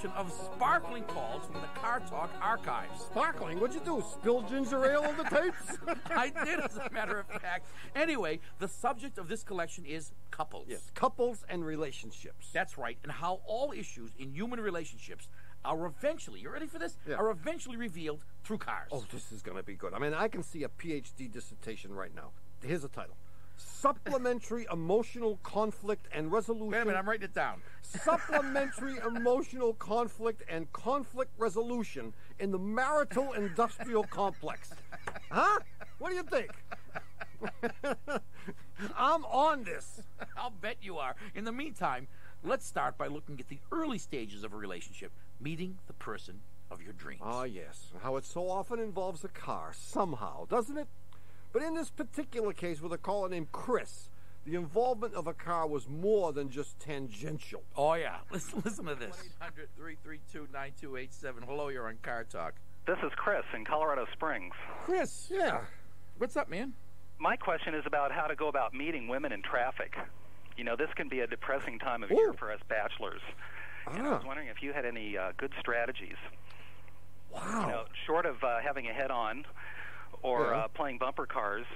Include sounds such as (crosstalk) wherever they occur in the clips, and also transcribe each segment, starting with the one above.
collection of sparkling calls from the Car Talk archives. Sparkling? What'd you do? Spill ginger ale on the tapes? (laughs) I did, as a matter of fact. Anyway, the subject of this collection is couples. yes, couples and relationships. That's right, and how all issues in human relationships are eventually, you ready for this? Yeah. Are eventually revealed through cars. Oh, this is going to be good. I mean, I can see a PhD dissertation right now. Here's the title Supplementary (laughs) Emotional Conflict and Resolution. Wait a minute, I'm writing it down. Supplementary (laughs) Emotional Conflict and Conflict Resolution in the Marital Industrial Complex. (laughs) Huh? What do you think? I'm on this. (laughs) I'll bet you are. In the meantime, let's start by looking at the early stages of a relationship, meeting the person of your dreams. Ah, yes. How it so often involves a car, somehow, doesn't it? But in this particular case with a caller named Chris, the involvement of a car was more than just tangential. oh, yeah. (laughs) Listen, listen to this 800 332 9287. Hello, you're on Car Talk. This is Chris in Colorado Springs. Chris, Yeah. what's up, man? My question is about how to go about meeting women in traffic. You know, this can be a depressing time of year for us bachelors. And I Ah. was wondering if you had any uh, good strategies. Wow. You know, short of uh, having a head-on or Yeah. uh, playing bumper cars.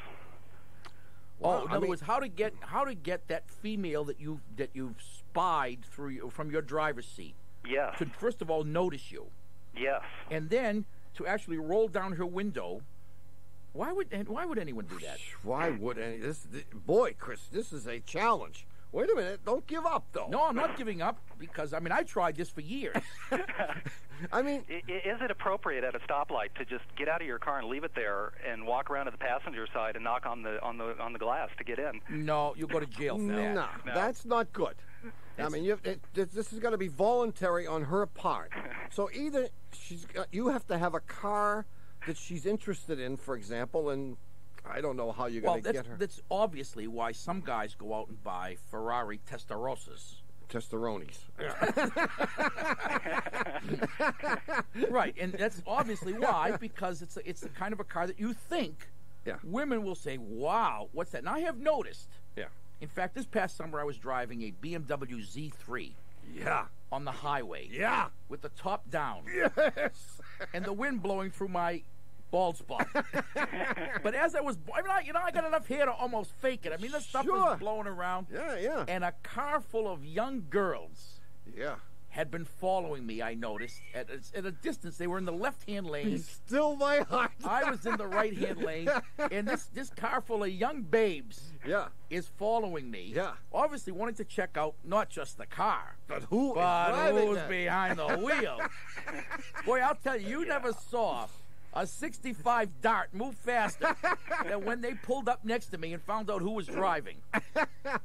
Wow, oh, in I other mean- words, how to get how to get that female that you that you've spied through your, from your driver's seat Yes, to first of all notice you, yes. and then to actually roll down her window. Why would why would anyone do that? (sighs) Why would any this th- boy, Chris, this is a challenge. Wait a minute, don't give up though. No, I'm not giving up because I mean I tried this for years. (laughs) I mean I- i- Is it appropriate at a stoplight to just get out of your car and leave it there and walk around to the passenger side and knock on the on the on the glass to get in? no, you'll go to jail for no, that. No. that's not good. I mean, you, it, this this is going to be voluntary on her part. (laughs) So either she's got, you have to have a car that she's interested in, for example, and I don't know how you're Well, going to get her that's obviously why some guys go out and buy Ferrari Testarossas. testosteronies. (laughs) right, and that's obviously why because it's a, it's the kind of a car that you think Yeah. women will say, "Wow, what's that?" And I have noticed. Yeah, In fact, this past summer I was driving a BMW Z3 yeah, on the highway. yeah. With the top down (laughs) Yes. and the wind blowing through my bald spot. (laughs) but as I was, I mean, I, you know, I got enough hair to almost fake it. I mean, the stuff Sure. was blowing around. Yeah, yeah, And a car full of young girls yeah. had been following me. I noticed at a, at a distance. They were in the left-hand lane. Still my heart. I was in the right-hand lane, (laughs) and this this car full of young babes yeah, is following me. Yeah. obviously wanting to check out not just the car, but who but who's that? behind the wheel. (laughs) Boy, I'll tell you, you never saw a 65 Dart move faster than when they pulled up next to me and found out who was driving.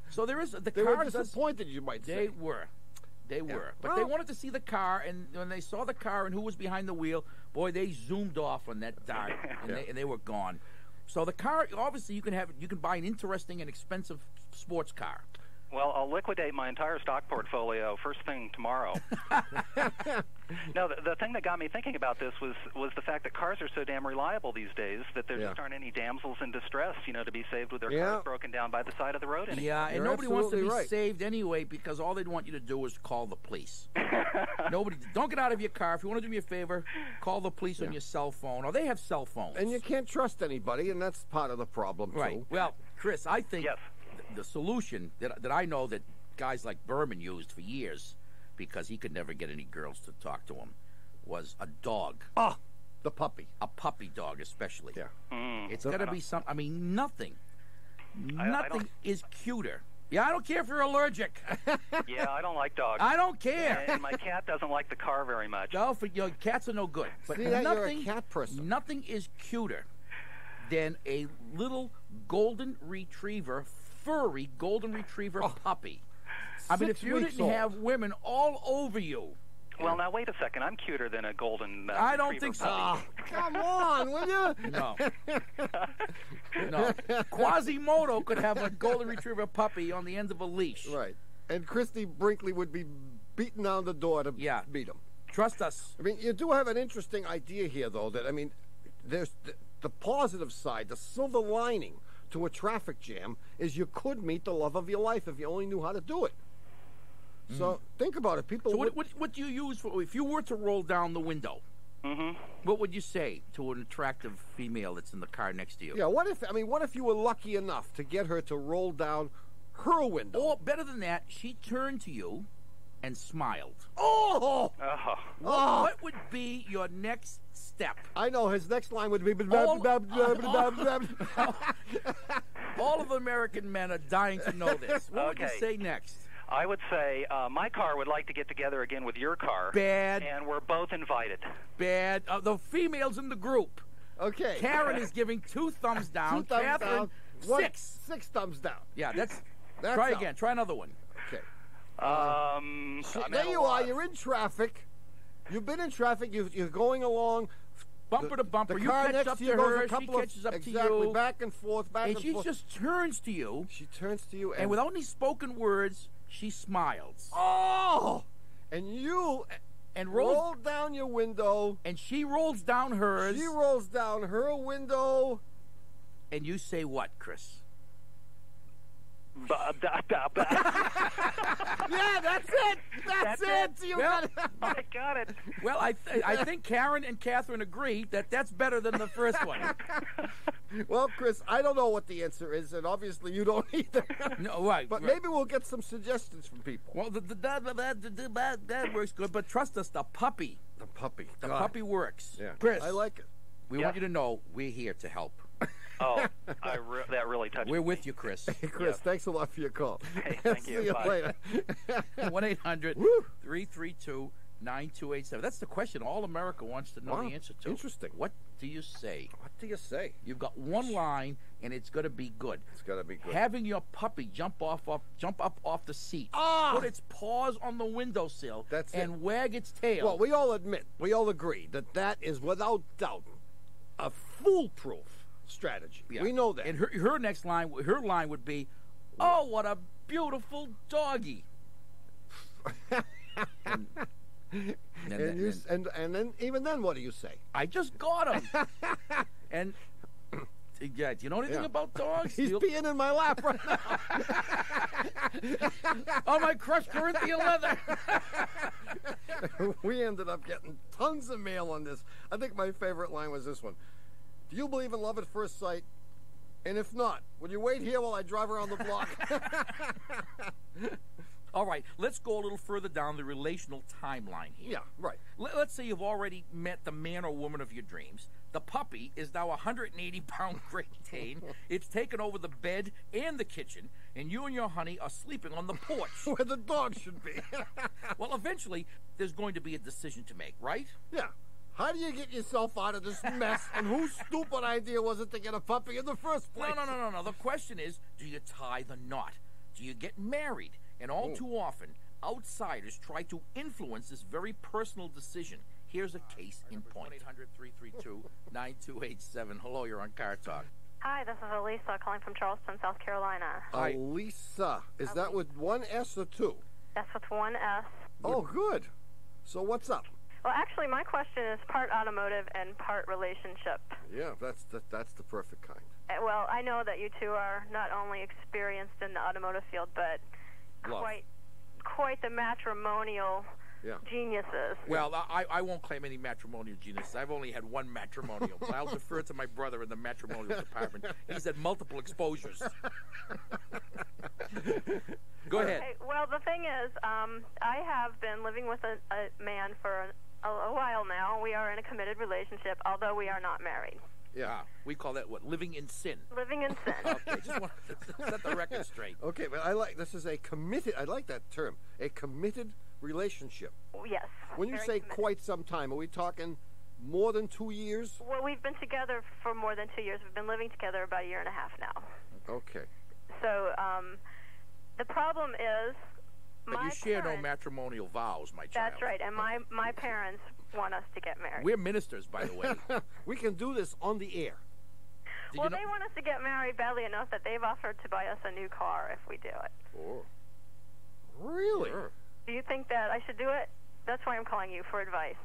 So there is the They car were does- disappointed, you might They were. They were. But Well- they wanted to see the car, and when they saw the car and who was behind the wheel, boy, they zoomed off on that dart, (laughs) and, they, and they were gone. So the car, obviously, you can have, you can buy an interesting and expensive sports car. Well, I'll liquidate my entire stock portfolio first thing tomorrow. (laughs) no, the, the thing that got me thinking about this was was the fact that cars are so damn reliable these days that there Yeah. just aren't any damsels in distress, you know, to be saved with their Yeah. cars broken down by the side of the road anymore. Yeah, and You're nobody wants to be right. saved anyway because all they'd want you to do is call the police. (laughs) nobody, don't get out of your car. If you want to do me a favor, call the police on your cell phone, or they have cell phones. And you can't trust anybody, and that's part of the problem too. Right. Well, Chris, I think Yes. Th- the solution that, that I know that guys like Berman used for years because he could never get any girls to talk to him was a dog, Ah, the puppy. a puppy dog especially. Yeah. Mm. It's got to be some. I mean, nothing, I nothing don't- is cuter. Yeah, I don't care if you're allergic. (laughs) Yeah, I don't like dogs. I don't care. and my cat doesn't like the car very much. No, for your cats are no good. But See that? You're a nothing, cat person. Nothing is cuter than a little golden retriever, furry golden retriever puppy. I mean, if you didn't old. have women all over you, Well, now wait a second. I'm cuter than a golden. Uh, I don't retriever think so. puppy. Ah, (laughs) come on, will you? no, (laughs) no. Quasimodo could have a golden retriever puppy on the end of a leash. Right. and Christie Brinkley would be beating on the door to Yeah. beat him. Trust us. I mean, you do have an interesting idea here, though. That I mean, there's the, the positive side, the silver lining to a traffic jam is you could meet the love of your life if you only knew how to do it. So think about it. People So would, what, what, what do you use for if you were to roll down the window? hmm What would you say to an attractive female that's in the car next to you? Yeah, what if I mean, what if you were lucky enough to get her to roll down her window? Or better than that, she turned to you and smiled. Oh, Oh. What, Oh. what would be your next step? I know his next line would be. All- (laughs) (laughs) All of American men are dying to know this. What would you say next? I would say uh, my car would like to get together again with your car. Bad, And we're both invited. bad. Uh, the females in the group. Okay. Karen is giving two thumbs (laughs) down. Two thumbs Catherine, down. One- six. Six thumbs down. Yeah, that's. That's try out. again. Try another one. Okay. Um, So there at a you are. You're in traffic. You've been in traffic. You, you're going along. Bumper The- to bumper. The you car catch next up to her. a She couple of catches up exactly to you. back and forth, back and forth. and she forth. just turns to you, she turns to you and, and without any spoken words, she smiles oh, and you and eh, rolls, roll down your window. and she rolls down hers, She rolls down her window. and you say what, Chris? Ba- da- da- ba- Yeah, that's it. That's, That's it. it? You Well- got it. I got it. Well, I th- I think Karen and Catherine agree that that's better than the first one. (laughs) well, Chris, I don't know what the answer is, and obviously you don't either. No, right. But right. maybe we'll get some suggestions from people. Well, the, the, the, the, the, the, that, that works good, but trust us, the puppy, The puppy. the God. puppy works. Yeah. Chris, I like it. we Yeah. want you to know we're here to help. (laughs) Oh, I re- that really touched We're me. with you, Chris. Hey, Chris, Yeah. thanks a lot for your call. Hey, (laughs) thank See you. you Bye. later. (laughs) 1 800 Woo. 332 9287. That's the question all America wants to know Wow. the answer to. Interesting. What do you say? What do you say? You've got one line, and it's going to be good. It's going to be good. Having your puppy jump off, off jump up off the seat, Ah! put its paws on the windowsill, That's and it. wag its tail. Well, we all admit, we all agree that that is without doubt a foolproof strategy. Yeah. We know that. And her, her next line, her line would be, "Oh, what a beautiful doggy." and, (laughs) and, and, then- you, and and then even then, what do you say? I just got him. (laughs) and yeah, do you know anything Yeah. about dogs? (laughs) He's You- peeing in my lap right now. On oh, my crushed Corinthian leather. we ended up getting tons of mail on this. I think my favorite line was this one. Do you believe in love at first sight? And if not, will you wait here while I drive around the block? (laughs) (laughs) All right, let's go a little further down the relational timeline here. yeah, right. Let- Let's say you've already met the man or woman of your dreams. The puppy is now a 180 pound (laughs) Great Dane. it's taken over the bed and the kitchen, and you and your honey are sleeping on the porch. Where the dog should be. well, eventually, there's going to be a decision to make, right? yeah. How do you get yourself out of this mess? and whose (laughs) stupid idea was it to get a puppy in the first place? No, no, no, no, no. The question is do you tie the knot? Do you get married? And all Ooh. too often, outsiders try to influence this very personal decision. Here's a uh, case in point. 800 332 9287. Hello, you're on Car Talk. Hi, this is Elisa calling from Charleston, South Carolina. Hi. Elisa. Is that with one S or two? That's with one S. Oh, good. So what's up? Well, actually, my question is part automotive and part relationship. Yeah, that's that, that's the perfect kind. Uh, Well, I know that you two are not only experienced in the automotive field, but Love. quite quite the matrimonial Yeah. geniuses. Well, I, I won't claim any matrimonial geniuses. I've only had one matrimonial. but I'll defer to my brother in the matrimonial (laughs) department. He's had multiple exposures. Go ahead. Okay, well, the thing is, um, I have been living with a, a man for a, a while now. We are in a committed relationship, although we are not married. Yeah. Ah, we call that what? Living in sin. Living in sin. (laughs) Okay, just want to (laughs) set the record straight. Okay, but I like this is a committed. I like that term. A committed relationship. yes. When you say committed. quite some time, are we talking more than two years? Well, we've been together for more than two years. We've been living together about a year and a half now. Okay. So um, the problem is, But my you share no matrimonial vows, my child. That's right, and my my parents want us to get married. We're ministers, by the way. (laughs) we can do this on the air. Did well, you know- they want us to get married badly enough that they've offered to buy us a new car if we do it. Oh. Really? Do you think that I should do it? That's why I'm calling you for advice.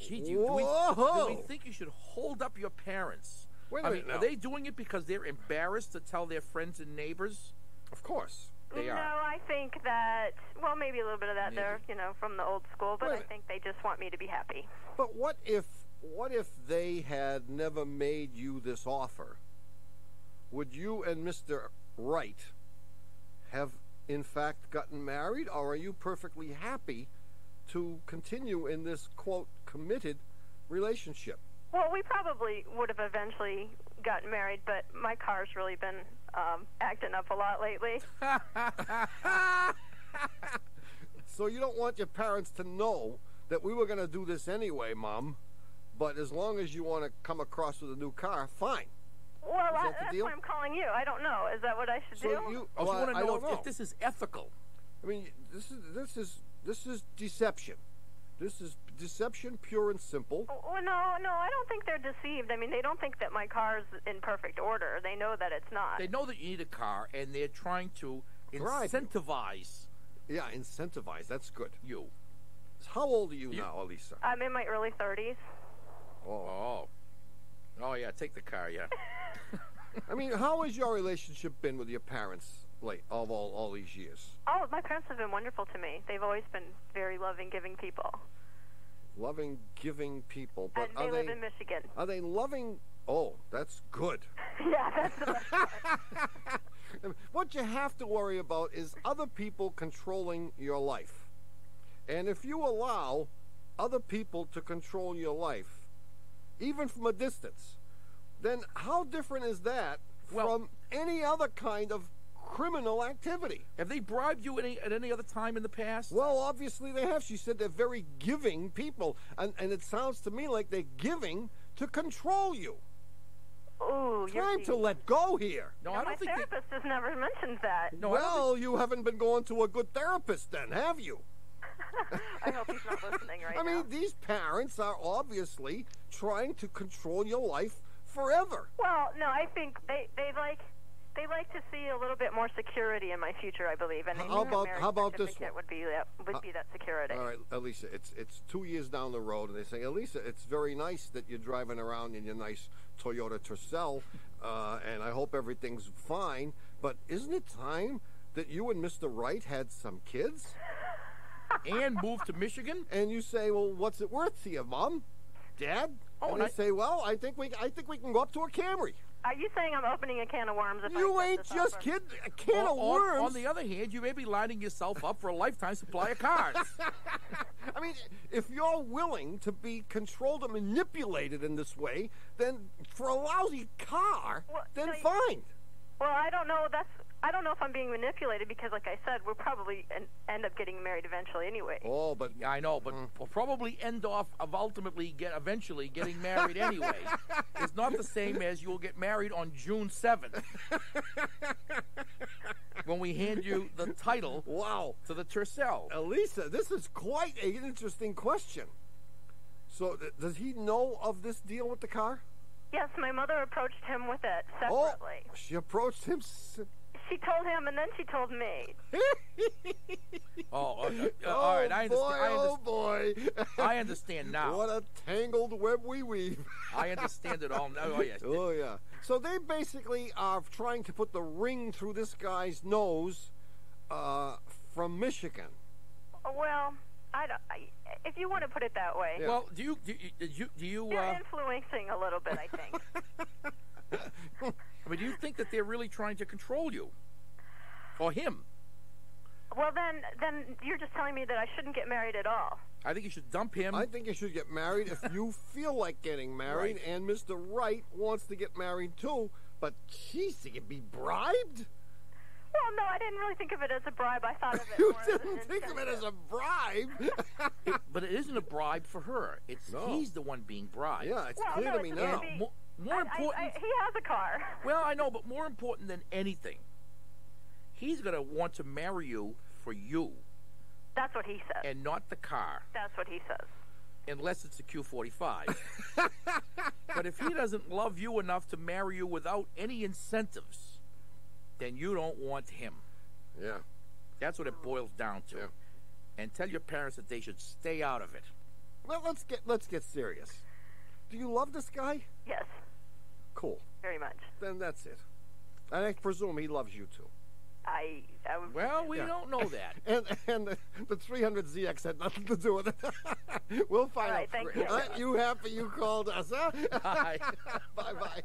Gee, do, you, do, we, do we think you should hold up your parents? Wait a I minute mean, now. are they doing it because they're embarrassed to tell their friends and neighbors? Of course. They no. I think that well, maybe a little bit of that Maybe. there, you know, from the old school, but I think they just want me to be happy. But what if what if they had never made you this offer? Would you and Mr. Wright have in fact gotten married or are you perfectly happy to continue in this quote committed relationship? Well, we probably would have eventually gotten married, but my car's really been um, acting up a lot lately. (laughs) So you don't want your parents to know that we were going to do this anyway, Mom. But as long as you want to come across with a new car, fine. Well, that I, that's deal? why I'm calling you. I don't know. Is that what I should So do? you, so well, you want to know if, know. if this is ethical? I mean, this is this is this is deception. This is deception, pure and simple. Oh, Well, no, no, I don't think they're deceived. I mean, they don't think that my car's in perfect order. They know that it's not. They know that you need a car, and they're trying to Drive you. incentivize Yeah, incentivize. That's good. you. How old are you, You- now, Elisa? I'm in my early 30s. Oh, Oh. Oh, yeah, take the car, yeah. (laughs) I mean, how has your relationship been with your parents, like of all all these years? Oh, my parents have been wonderful to me. They've always been very loving, giving people. Loving, giving people, but and are they live they in Michigan. are they loving? Oh, that's good. (laughs) yeah, that's the best part. (laughs) what you have to worry about is other people controlling your life. And if you allow other people to control your life, even from a distance, then how different is that Well- from any other kind of criminal activity? Have they bribed you any, at any other time in the past? Well, obviously they have. She said they're very giving people, and, and it sounds to me like they're giving to control you. Ooh, you're Time to let go here. no, No, I my don't think they, therapist has never mentioned that. No, I don't well, you haven't been going to a good therapist then, have you? (laughs) I hope he's not listening right now. (laughs) I mean, these parents are obviously trying to control your life forever. Well, no, I think they they like they like to see a little bit more security in my future. I believe, and How I think a about- marriage how about this one? Would be that would Uh, be that security. All right, Elisa, it's it's two years down the road, and they say, Elisa, it's very nice that you're driving around in your nice Toyota Tercel, uh, and I hope everything's fine. But isn't it time that you and Mr. Wright had some kids? (laughs) and moved to Michigan? And you say, well, what's it worth to you, Mom, Dad? Oh, and and they I- say, well, I think we I think we can go up to a Camry. Are you saying I'm opening a can of worms? If You accept ain't just offer? kidding. A can on, of on- worms. On, the other hand, you may be lining yourself up for a lifetime supply of cars. (laughs) I mean, if you're willing to be controlled and manipulated in this way, then for a lousy car, Well, then no, you- fine. Well, I don't know. That's I don't know if I'm being manipulated because, like I said, we'll probably en- end up getting married eventually anyway. Oh, but I know, but mm-hmm. we'll probably end off of ultimately get eventually getting married anyway. (laughs) it's not the same as you'll get married on June seventh (laughs) when we hand you the title wow, to the Tercel. Elisa, this is quite an interesting question. So, th- does he know of this deal with the car? Yes, my mother approached him with it separately. Oh, separately. she approached him. s- She told him, and then she told me. (laughs) Oh, uh, (laughs) oh all right, I boy, understand. I, oh understand boy! I understand now. What a tangled web we weave. I understand it all now. Oh yes. (laughs) Oh yeah. So they basically are trying to put the ring through this guy's nose uh, from Michigan. Well, I don't. I, if you want to put it that way, Yeah. Well, do you do you do you, do you they're uh, influencing a little bit. I think. I mean, do you think that they're really trying to control you or him? well, then, then you're just telling me that I shouldn't get married at all. I think you should dump him. I think you should get married if you (laughs) feel like getting married, Right. and Mr. Wright wants to get married too. But geez, to get be bribed? Well, no, I didn't really think of it as a bribe. I thought of it (laughs) You more as an didn't think of it as a bribe? It- but it isn't a bribe for her. It's No. he's the one being bribed. yeah, it's Well, clear no, to me now. be- More, more I- I- important. I- he has a car. (laughs) well, I know, but more important than anything, he's going to want to marry you for you That's what he says. and not the car, That's what he says. unless it's a Q45. (laughs) but if he doesn't love you enough to marry you without any incentives, then you don't want him. Yeah. That's what it boils down to. Yeah. And tell your parents that they should stay out of it. Well, let's get let's get serious. Do you love this guy? Yes, Cool. very much. Then that's it. And I presume he loves you too. I, I would- Well, we Yeah. don't know that. (laughs) And and the, the 300ZX had nothing to do with it. (laughs) we'll find All right, out. thank for you. Uh, you happy you called us, huh? Bye. bye bye.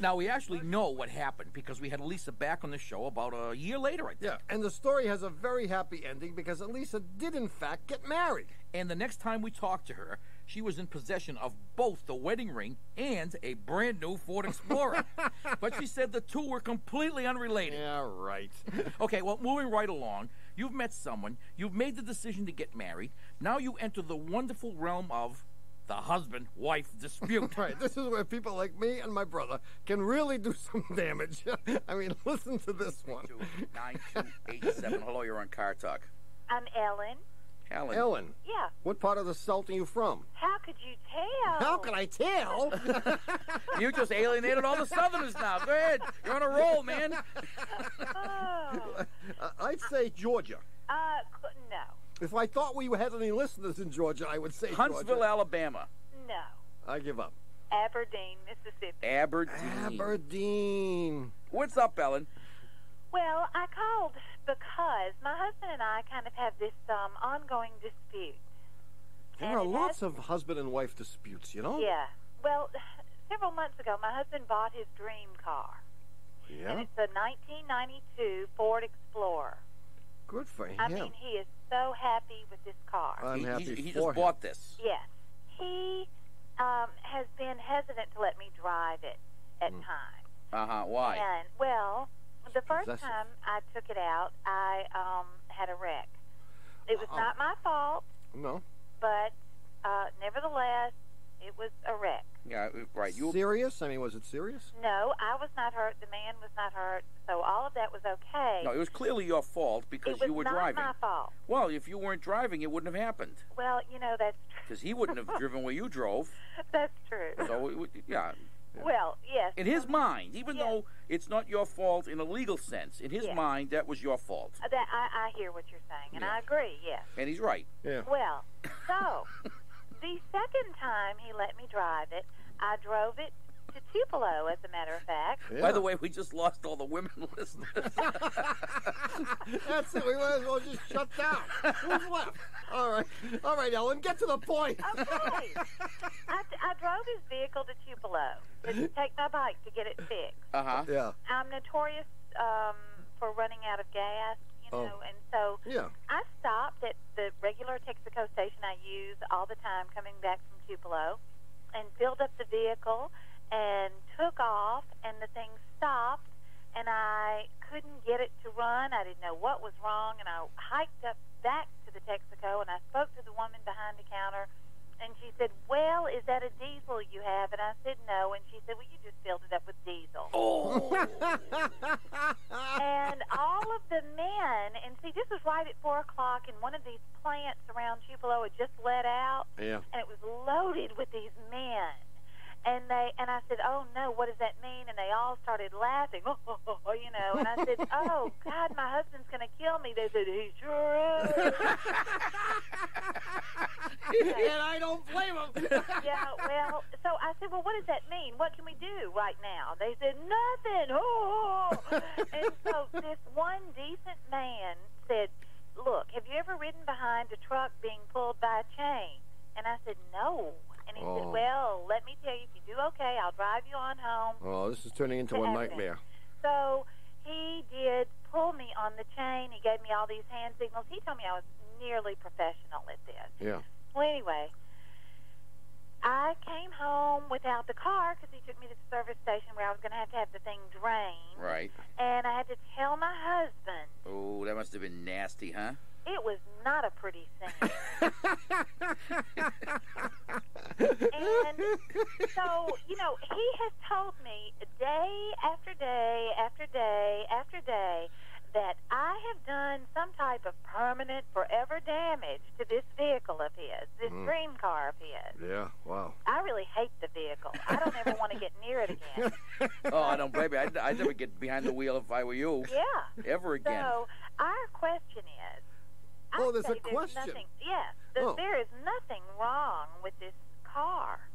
Now we actually know what happened because we had Lisa back on the show about a year later, I think. Yeah, and the story has a very happy ending because Elisa did in fact get married. And the next time we talked to her, she was in possession of both the wedding ring and a brand new Ford Explorer. (laughs) but she said the two were completely unrelated. Yeah, right. (laughs) Okay, well, moving right along, you've met someone, you've made the decision to get married. Now you enter the wonderful realm of the husband wife dispute. (laughs) right. This is where people like me and my brother can really do some damage. I mean, listen to this one. Two, nine, two, eight, seven. Hello, you're on Car Talk. I'm Ellen. Helen. Ellen, Yeah. what part of the South are you from? How could you tell? How could I tell? (laughs) You just alienated all the Southerners now. Go ahead. You're on a roll, man. Oh. Uh, I'd say Georgia. Uh, cou- no. If I thought we had any listeners in Georgia, I would say Huntsville, Georgia. Alabama. No. I give up. Aberdeen, Mississippi. Aberdeen. Aberdeen. What's up, Ellen? Well, I called because my husband and I kind of have this um, ongoing dispute. There And are lots has- of husband and wife disputes, you know? Yeah. Well, (sighs) several months ago, my husband bought his dream car. Yeah. And it's a 1992 Ford Explorer. Good for him. I mean, he is so happy with this car. I'm he happy he, he for just him. bought this. Yes. He um, has been hesitant to let me drive it at Mm. times. Uh huh. Why? And, well, the first possessive. time I took it out, I um, had a wreck. It was Oh. not my fault, No. but uh, nevertheless, it was a wreck. Yeah, right. You serious? I mean, was it serious? No, I was not hurt. The man was not hurt. So all of that was okay. no, it was clearly your fault because you were driving. it was you were not driving. my fault. Well, if you weren't driving, it wouldn't have happened Well, you know that's because he wouldn't have (laughs) driven where you drove. that's true. So, it, would- yeah, Well, yes. in his mind, even Yeah. though it's not your fault in a legal sense, in his Yeah. mind, that was your fault, Uh, That I, I hear what you're saying, and Yeah. I agree. Yes. and he's right. Yeah. Well, (laughs) so the second time he let me drive it, I drove it to Tupelo, as a matter of fact. yeah. By the way, we just lost all the women (laughs) listeners. That's it. We might as well just shut down. Who's left? All right. All right, Ellen, get to the point. Okay. I, I drove his vehicle to Tupelo to take my bike to get it fixed. uh huh. Yeah. I'm notorious um, for running out of gas, you Oh. know, and so Yeah. I stopped at the regular Texaco station I use all the time coming back from Tupelo and filled up the vehicle and took off and the thing stopped and I couldn't get it to run. I didn't know what was wrong and I hiked up back to the Texaco and I spoke to the woman behind the counter and she said, "Well, is that a diesel you have?" And I said, "No." And she said, "Well, you just filled it up with diesel." Oh, (laughs) and all of the men, and see, this was right at four o'clock, and one of these plants around Tupelo had just let out, Yeah. and it was loaded with these men. And they and I said, "Oh no, what does that mean?" And they all started laughing, (laughs) oh, you know. And I said, (laughs) "Oh God, my husband's going to kill me." They said, "He sure is." (laughs) and I don't blame him. yeah, well, so I said, well, what does that mean? What can we do right now? They said, nothing. Oh. and so this one decent man said, look, have you ever ridden behind a truck being pulled by a chain? And I said, no. And he said, Oh. well, let me tell you, if you do okay, I'll drive you on home. Oh, this is turning into a nightmare. So he did pull me on the chain. He gave me all these hand signals. He told me I was nearly professional at this. Yeah. Well, anyway, I came home without the car because he took me to the service station where I was going to have to have the thing drained. right. And I had to tell my husband. Oh, that must have been nasty, huh? It was not a pretty scene. (laughs) and so, you know, he has told me day after day after day after day that I have done some type of permanent, forever damage to this vehicle of his, this Mm. dream car of his. Yeah. Wow. I really hate the vehicle. I don't ever want to get near it again. (laughs) Oh, I don't blame you. I'd, I'd never get behind the wheel if I were you. Yeah. Ever again. So our question is. I Oh, there's say a question. Nothing, yes, that Oh. there is nothing wrong with this car.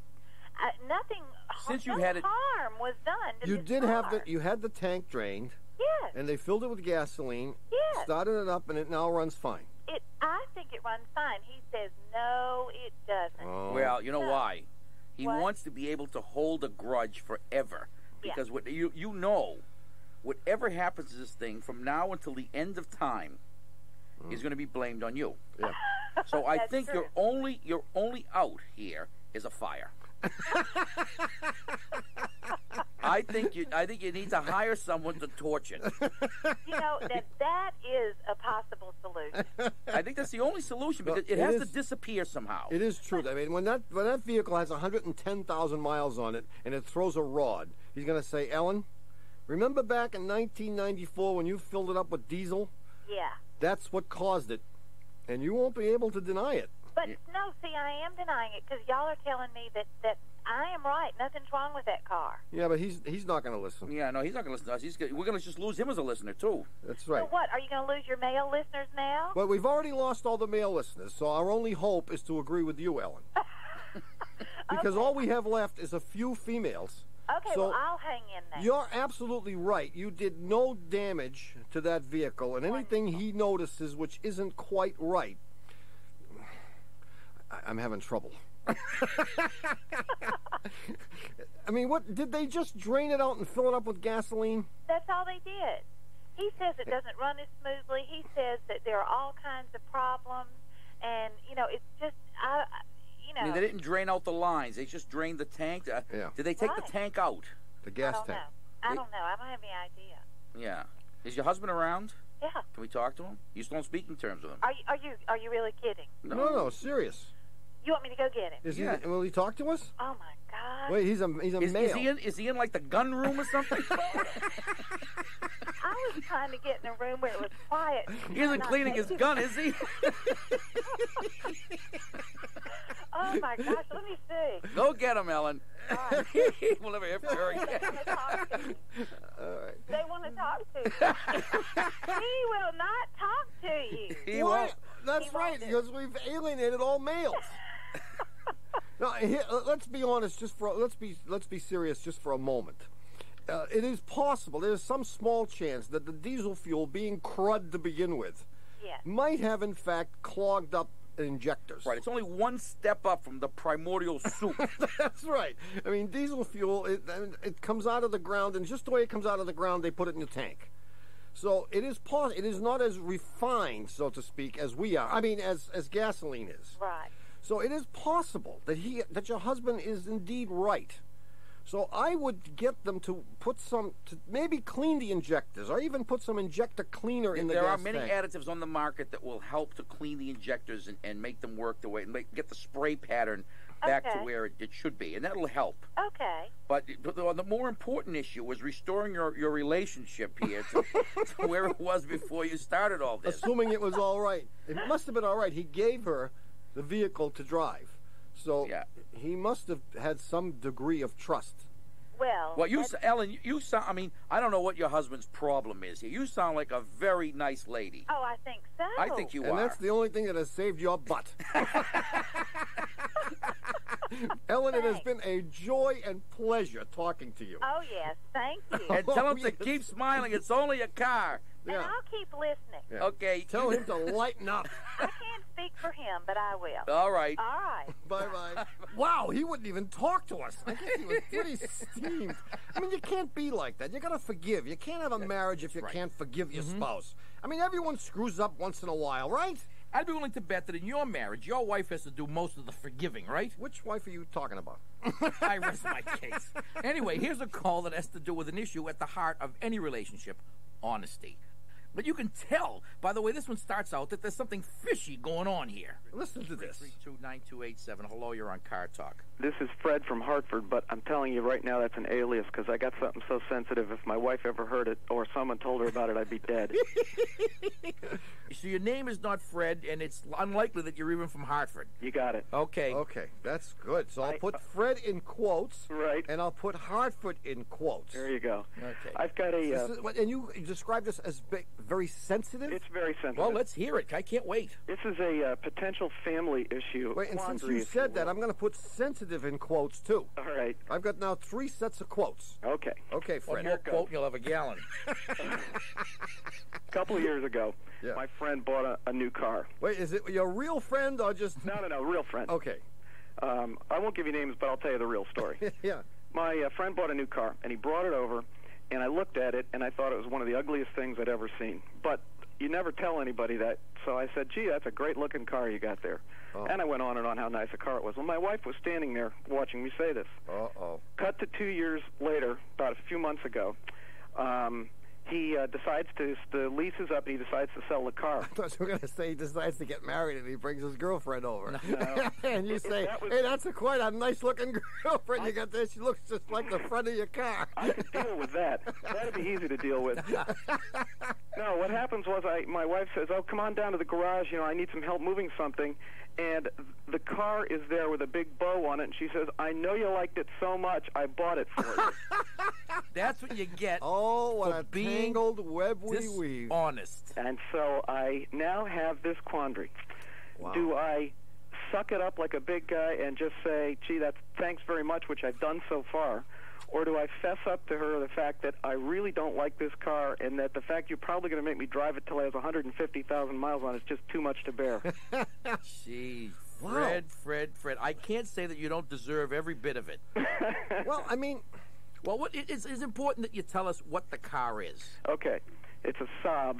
Uh, nothing. Since no you had it- harm was done. To You this did have the you had the tank drained, Yes. and they filled it with gasoline, Yes. started it up, and it now runs fine. It. I think it runs fine. He says no, it doesn't. Oh. Well, you know No. why? He What? wants to be able to hold a grudge forever. Yeah. Because what you you know, whatever happens to this thing from now until the end of time is going to be blamed on you. Yeah. (laughs) So I think true. your only your only out here is a fire. (laughs) I think you I think you need to hire someone to torch it. You know that that is a possible solution. I think that's the only solution Well, because it it has is- to disappear somehow. It is true. I mean, when that when that vehicle has 110,000 miles on it and it throws a rod, he's going to say, "Ellen, remember back in 1994 when you filled it up with diesel? Yeah. That's what caused it, and you won't be able to deny it." But no, see, I am denying it because y'all are telling me that that I am right. Nothing's wrong with that car. Yeah, but he's he's not going to listen. Yeah, no, he's not going to listen to us. He's gonna, we're going to just lose him as a listener too. That's right. So what? Are you going to lose your male listeners now? Well, we've already lost all the male listeners, so our only hope is to agree with you, Ellen. (laughs) because all we have left is a few females. Okay, so- well I'll hang in there. You're absolutely right. You did no damage to that vehicle, and anything he notices which isn't quite right, I- I'm having trouble. (laughs) I mean, what did they just drain it out and fill it up with gasoline? That's all they did. He says it doesn't run as smoothly. He says that there are all kinds of problems, and you know, it's just I, I- you. I mean, they didn't drain out the lines. They just drained the tank. Uh, Yeah. Did they take Right. the tank out? The I gas don't tank. know. I don't know. I don't have any idea. Yeah. Is your husband around? Yeah. Can we talk to him? You still on speaking terms with him? Are you are you are you really kidding? No, no, serious. You want me to go get him? Is Yeah. he? Will he talk to us? Oh my God! Wait, he's a he's a Is, male. is he in? Is he in like the gun room or something? (laughs) I was trying to get in a room where it was quiet. he isn't cleaning his gun, is he? (laughs) (laughs) Oh my gosh! Let me see. Go get him, Ellen. (laughs) All right. we'll never hear from her They again. want to talk to you. They want to talk to you. he will not talk to you. He won't. That's He right, because we've alienated all males. (laughs) now, here, uh, let's be honest. Just for let's be let's be serious just for a moment. Uh, it is possible. There is some small chance that the diesel fuel, being crud to begin with, Yes. might have in fact clogged up injectors. Right. It's only one step up from the primordial soup. (laughs) That's right. I mean, diesel fuel it, I mean, it comes out of the ground, and just the way it comes out of the ground, they put it in the tank. So it is pos- It is not as refined, so to speak, as we are. I mean, as as gasoline is. Right. So it is possible that he that your husband is indeed right. So I would get them to put some to maybe clean the injectors, or even put some injector cleaner in the there gas are many tank. additives on the market that will help to clean the injectors and, and make them work the way and make, get the spray pattern back to where it, it should be, and that'll help. Okay. But the, the, the more important issue is restoring your, your relationship here to, (laughs) to where it was before you started all this. assuming it was all right. It must have been all right. He gave her the vehicle to drive, so Yeah. he must have had some degree of trust. Well. Well, you, that's- Ellen, you, you sound. I mean, I don't know what your husband's problem is here. You sound like a very nice lady. Oh, I think so. I think you and are. And that's the only thing that has saved your butt. (laughs) (laughs) Ellen, it has been a joy and pleasure talking to you. Oh yes, thank you. and tell (laughs) oh, him Oh, to keep smiling. It's only a car. And Yeah. I'll keep listening. Yeah. Okay. Tell him to (laughs) lighten up. I can't speak for him, but I will. All right. All right. (laughs) Bye bye. (laughs) Wow, he wouldn't even talk to us. I guess he was pretty steamed. I mean, you can't be like that. You got to forgive. You can't have a marriage if you can't forgive your mm-hmm. spouse. I mean, everyone screws up once in a while, right? I'd be willing to bet that in your marriage, your wife has to do most of the forgiving, right? Which wife are you talking about? I rest my case. Anyway, here's a call that has to do with an issue at the heart of any relationship honesty. But you can tell, by the way this one starts out, that there's something fishy going on here. Listen to this. 3329287. Hello, you're on Car Talk. This is Fred from Hartford, but I'm telling you right now that's an alias because I got something so sensitive. If my wife ever heard it or someone told her about it, I'd be dead. (laughs) So your name is not Fred, and it's unlikely that you're even from Hartford. you got it. Okay. Okay, that's good. So I'll I- put Fred in quotes, Right. and I'll put Hartford in quotes. There you go. Okay. I've got a. Uh, is- and you describe this as big, very sensitive. it's very sensitive. Well, let's hear it. I can't wait. This is a uh, potential family issue. Wait, and since you if said that. I'm going to put sensitive in quotes too. All right. I've got now three sets of quotes. Okay. Okay, One more quote, you'll have a gallon. A (laughs) couple of years ago, Yeah. my friend bought a, a new car. Wait, is it your real friend or just? No, no, no, real friend. Okay. Um, I won't give you names, but I'll tell you the real story. (laughs) yeah. My uh, friend bought a new car, and he brought it over, and I looked at it, and I thought it was one of the ugliest things I'd ever seen. But you never tell anybody that, so I said, "Gee, that's a great-looking car you got there." Oh. And I went on and on how nice a car it was. Well, my wife was standing there watching me say this. Uh oh. Cut to two years later, about a few months ago, um, he uh, decides to the lease is up, and he decides to sell the car. (laughs) I thought you were going to say he decides to get married and he brings his girlfriend over. (laughs) and you say, That was- hey, that's a quite a nice looking (laughs) girlfriend you got there. She looks just like the front of your car. I could deal with that. That'd be easy to deal with. no, what happens was I my wife says, "Oh, come on down to the garage. You know, I need some help moving something." And the car is there with a big bow on it, and she says, "I know you liked it so much, I bought it for you." (laughs) That's what you get. (laughs) Oh, what For a being tangled web we weave. Dishonest. and so I now have this quandary: Wow. Do I suck it up like a big guy and just say, "Gee, that's thanks very much," which I've done so far? Or do I fess up to her the fact that I really don't like this car and that the fact you're probably going to make me drive it till it has 150,000 miles on it is just too much to bear? (laughs) Jeez. Wow. Fred, Fred, Fred. I can't say that you don't deserve every bit of it. (laughs) Well, I mean, Well, what, it, it's, it's important that you tell us what the car is. okay, it's a Saab,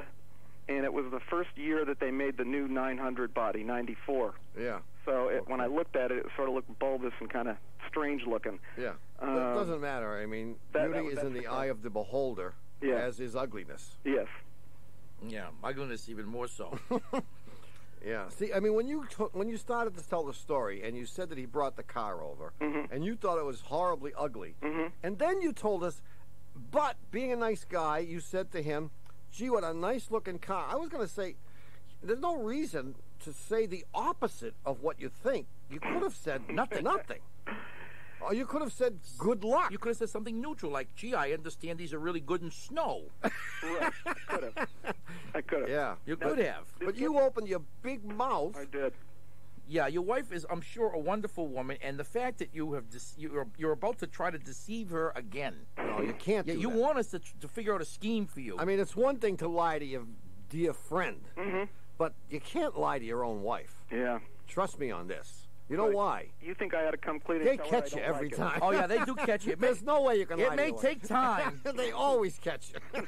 and it was the first year that they made the new 900 body, 94. yeah, So it, when I looked at it, it sort of looked bulbous and kind of strange looking. yeah. But it Um, doesn't matter. I mean, that- beauty that- is in the the- eye of the beholder, Yeah. as is ugliness. Yes. Yeah, my goodness, even more so. (laughs) Yeah. See, I mean, when you t- when you started to tell the story and you said that he brought the car over Mm-hmm. and you thought it was horribly ugly, and then you told us, but being a nice guy, you said to him, "Gee, what a nice looking car." I was going to say, there's no reason to say the opposite of what you think. You could have said (laughs) Nothing. nothing. Or you could have said good luck. You could have said something neutral, like, "Gee, I understand these are really good in snow." (laughs) Right. I could have. I could have. yeah. You could have. But you opened your big mouth. I did. Yeah, your wife is, I'm sure, a wonderful woman, and the fact that you have dece- you're you're about to try to deceive her again. No, you can't Yeah, do you that. want us to, to figure out a scheme for you. I mean, it's one thing to lie to your dear friend, Mm-hmm. But you can't lie to your own wife. Yeah. Trust me on this. You know Right. why? You think I ought to come clean and They tell her I catch you don't every like it. time. oh yeah, they do (laughs) catch you. It may, There's no way you can lie. it to may your take time. (laughs) they always catch you.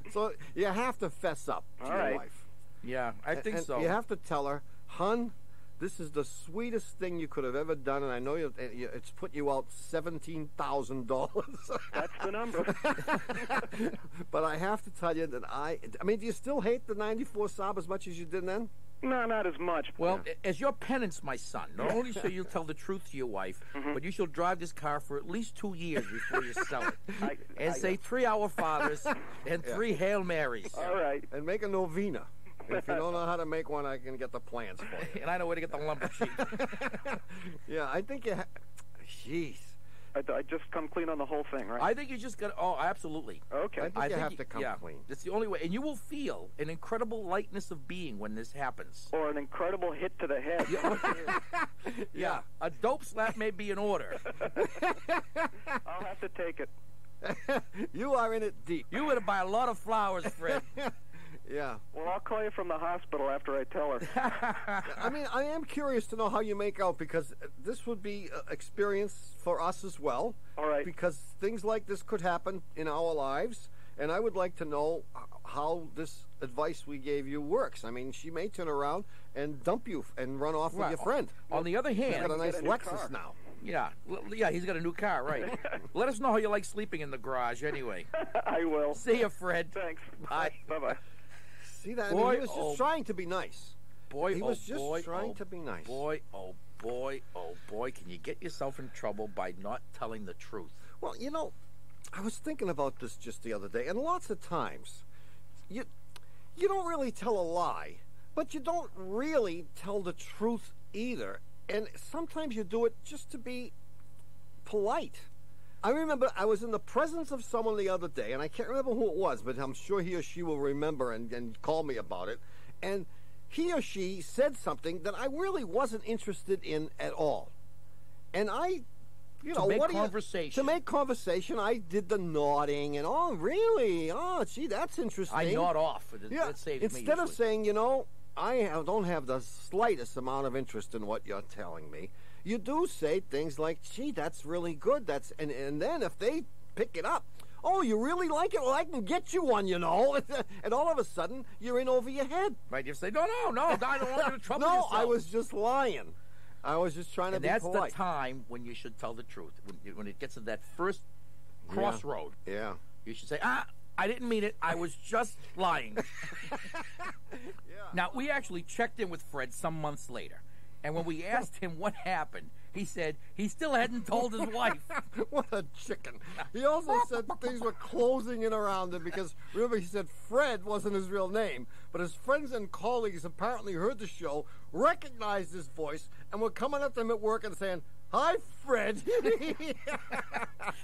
(laughs) so you have to fess up to All your right. wife. Yeah, I think and so. You have to tell her, hun. This is the sweetest thing you could have ever done, and I know you, uh, it's put you out seventeen thousand dollars. That's the number. (laughs) but I have to tell you that I. I mean, do you still hate the '94 Saab as much as you did then? no, not as much. Well, as your penance, my son, not only shall you tell the truth to your wife, (laughs) Mm-hmm. but you shall drive this car for at least two years before you sell it. (laughs) I, And I- say three Our Fathers and three Hail Marys. All right. And make a novena. If you don't know how to (laughs) make one, I can get the plans for you. And I know where to get the lumber sheet. (laughs) Yeah, I think you. Ha- Jeez. I, I just come clean on the whole thing, right? I think you just got. Oh, absolutely. okay. I think you have to come yeah, clean. That's the only way, and you will feel an incredible lightness of being when this happens. or an incredible hit to the head. Yeah, (laughs) a dope slap may be in order. I'll have to take it. you are in it deep. You would have buy a lot of flowers, Fred. Yeah. Well, I'll call you from the hospital after I tell her. (laughs) I mean, I am curious to know how you make out because this would be uh, experience for us as well. All right. Because things like this could happen in our lives, and I would like to know how this advice we gave you works. I mean, she may turn around and dump you and run off with Right. your friend. On the other You've hand, got a nice a Lexus car. now. Yeah, L- yeah, he's got a new car, right? (laughs) Let us know how you like sleeping in the garage, anyway. (laughs) I will. See you, Fred. Thanks. Bye. Bye bye. See that? I mean, he was just oh. trying to be nice. Boy, He oh was just boy, trying oh to be nice. Boy, oh boy, oh boy, can you get yourself in trouble by not telling the truth? Well, you know, I was thinking about this just the other day, and lots of times, you you don't really tell a lie, but you don't really tell the truth either. And sometimes you do it just to be polite. I remember I was in the presence of someone the other day, and I can't remember who it was, but I'm sure he or she will remember and, and call me about it. And he or she said something that I really wasn't interested in at all. And I, you To know, make what do you- conversation. to make conversation, I did the nodding and oh, really? Oh, gee, that's interesting. I nod off. It- Yeah. That saves me. Instead of saying, you know, I don't have the slightest amount of interest in what you're telling me, you do say things like, "Gee, that's really good." That's and and then if they pick it up, oh, you really like it? Well, I can get you one, you know. (laughs) and all of a sudden, you're in over your head. right, you say, no, no, no, I don't want you to trouble no, yourself. I was just lying. I was just trying to And be that's polite. the time when you should tell the truth. When, you- when it gets to that first crossroad, yeah. you should say, ah, I didn't mean it. I was just lying. (laughs) Now, we actually checked in with Fred some months later. And when we asked him what happened, he said he still hadn't told his wife. (laughs) what a chicken. He also said things were closing in around him because remember he said Fred wasn't his real name, but his friends and colleagues apparently heard the show, recognized his voice, and were coming up to him at work and saying, Hi, Fred. (laughs)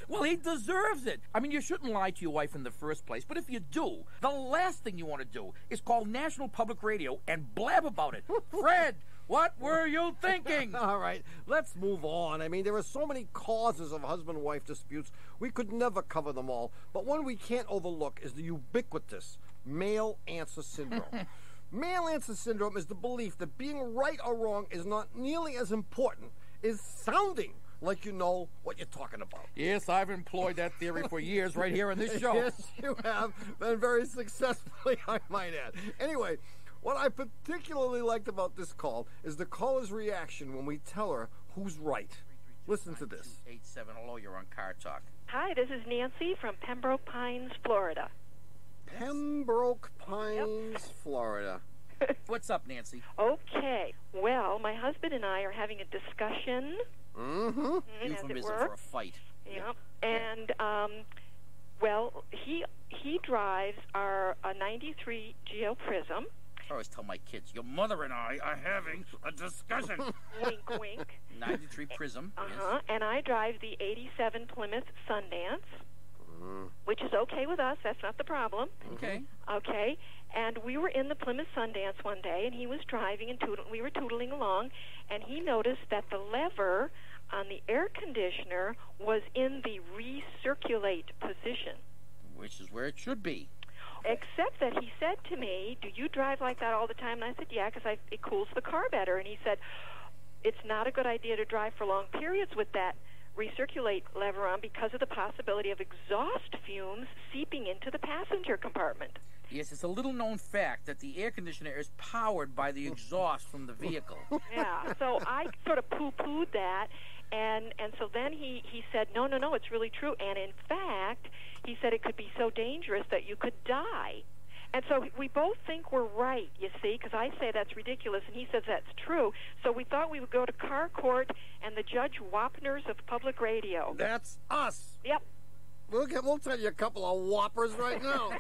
Well, he deserves it. I mean, you shouldn't lie to your wife in the first place, but if you do, the last thing you want to do is call National Public Radio and blab about it. (laughs) Fred, what were you thinking? (laughs) All right, let's move on. I mean, there are so many causes of husband wife disputes, we could never cover them all. But one we can't overlook is the ubiquitous male answer syndrome. (laughs) male answer syndrome is the belief that being right or wrong is not nearly as important as sounding like you know what you're talking about. Yes, I've employed that theory for (laughs) years right here on this show. Yes, you have, and very successfully, I might add. Anyway, what I particularly liked about this call is the caller's reaction when we tell her who's right. Listen to this. 87, hello, you're on Car Talk. Hi, this is Nancy from Pembroke Pines, Florida. Pembroke Pines, Florida. (laughs) What's up, Nancy? Okay, well, my husband and I are having a discussion, Mm-hmm. mm, Euphemism for a fight. Yeah, and um, well, he he drives our a '93 Geo Prizm. I always tell my kids, your mother and I are having a discussion. (laughs) wink, wink. 93 Prizm. Uh yes. huh. And I drive the '87 Plymouth Sundance, Mm-hmm. which is okay with us. That's not the problem. Okay. Okay, and we were in the Plymouth Sundance one day, and he was driving, and toot- we were tootling along, and he noticed that the lever on the air conditioner was in the recirculate position. Which is where it should be. Except that he said to me, "Do you drive like that all the time?" And I said, "Yeah, because it cools the car better." And he said, "It's not a good idea to drive for long periods with that." recirculate lever on because of the possibility of exhaust fumes seeping into the passenger compartment. Yes, it's a little known fact that the air conditioner is powered by the exhaust from the vehicle. (laughs) Yeah. So I sort of poo-pooed that, and and so then he he said, no, no, no, it's really true. And in fact, he said it could be so dangerous that you could die. And so we both think we're right, you see, because I say that's ridiculous, and he says that's true. So we thought we would go to car court and the Judge Wapners of public radio. That's us. Yep. We'll, get, we'll tell you a couple of whoppers right now.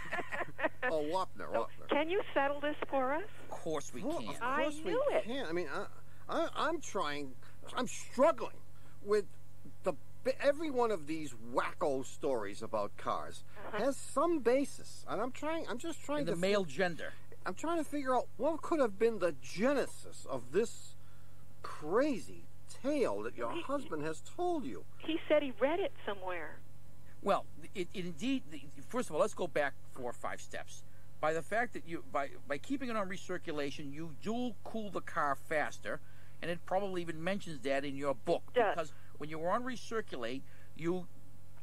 (laughs) oh, Wapner, Wapner. Can you settle this for us? Of course we Well, can. Of I course knew we it. can. I mean, I, I, I'm trying. I'm struggling with the every one of these wacko stories about cars Uh-huh. has some basis, and I'm trying. I'm just trying In the to. male gender. I'm trying to figure out what could have been the genesis of this crazy tale that your husband has told you. He said he read it somewhere. Well, it, it indeed. First of all, let's go back four or five steps. By the fact that you by by keeping it on recirculation, you do cool the car faster, and it probably even mentions that in your book Does. because when you're on recirculate, you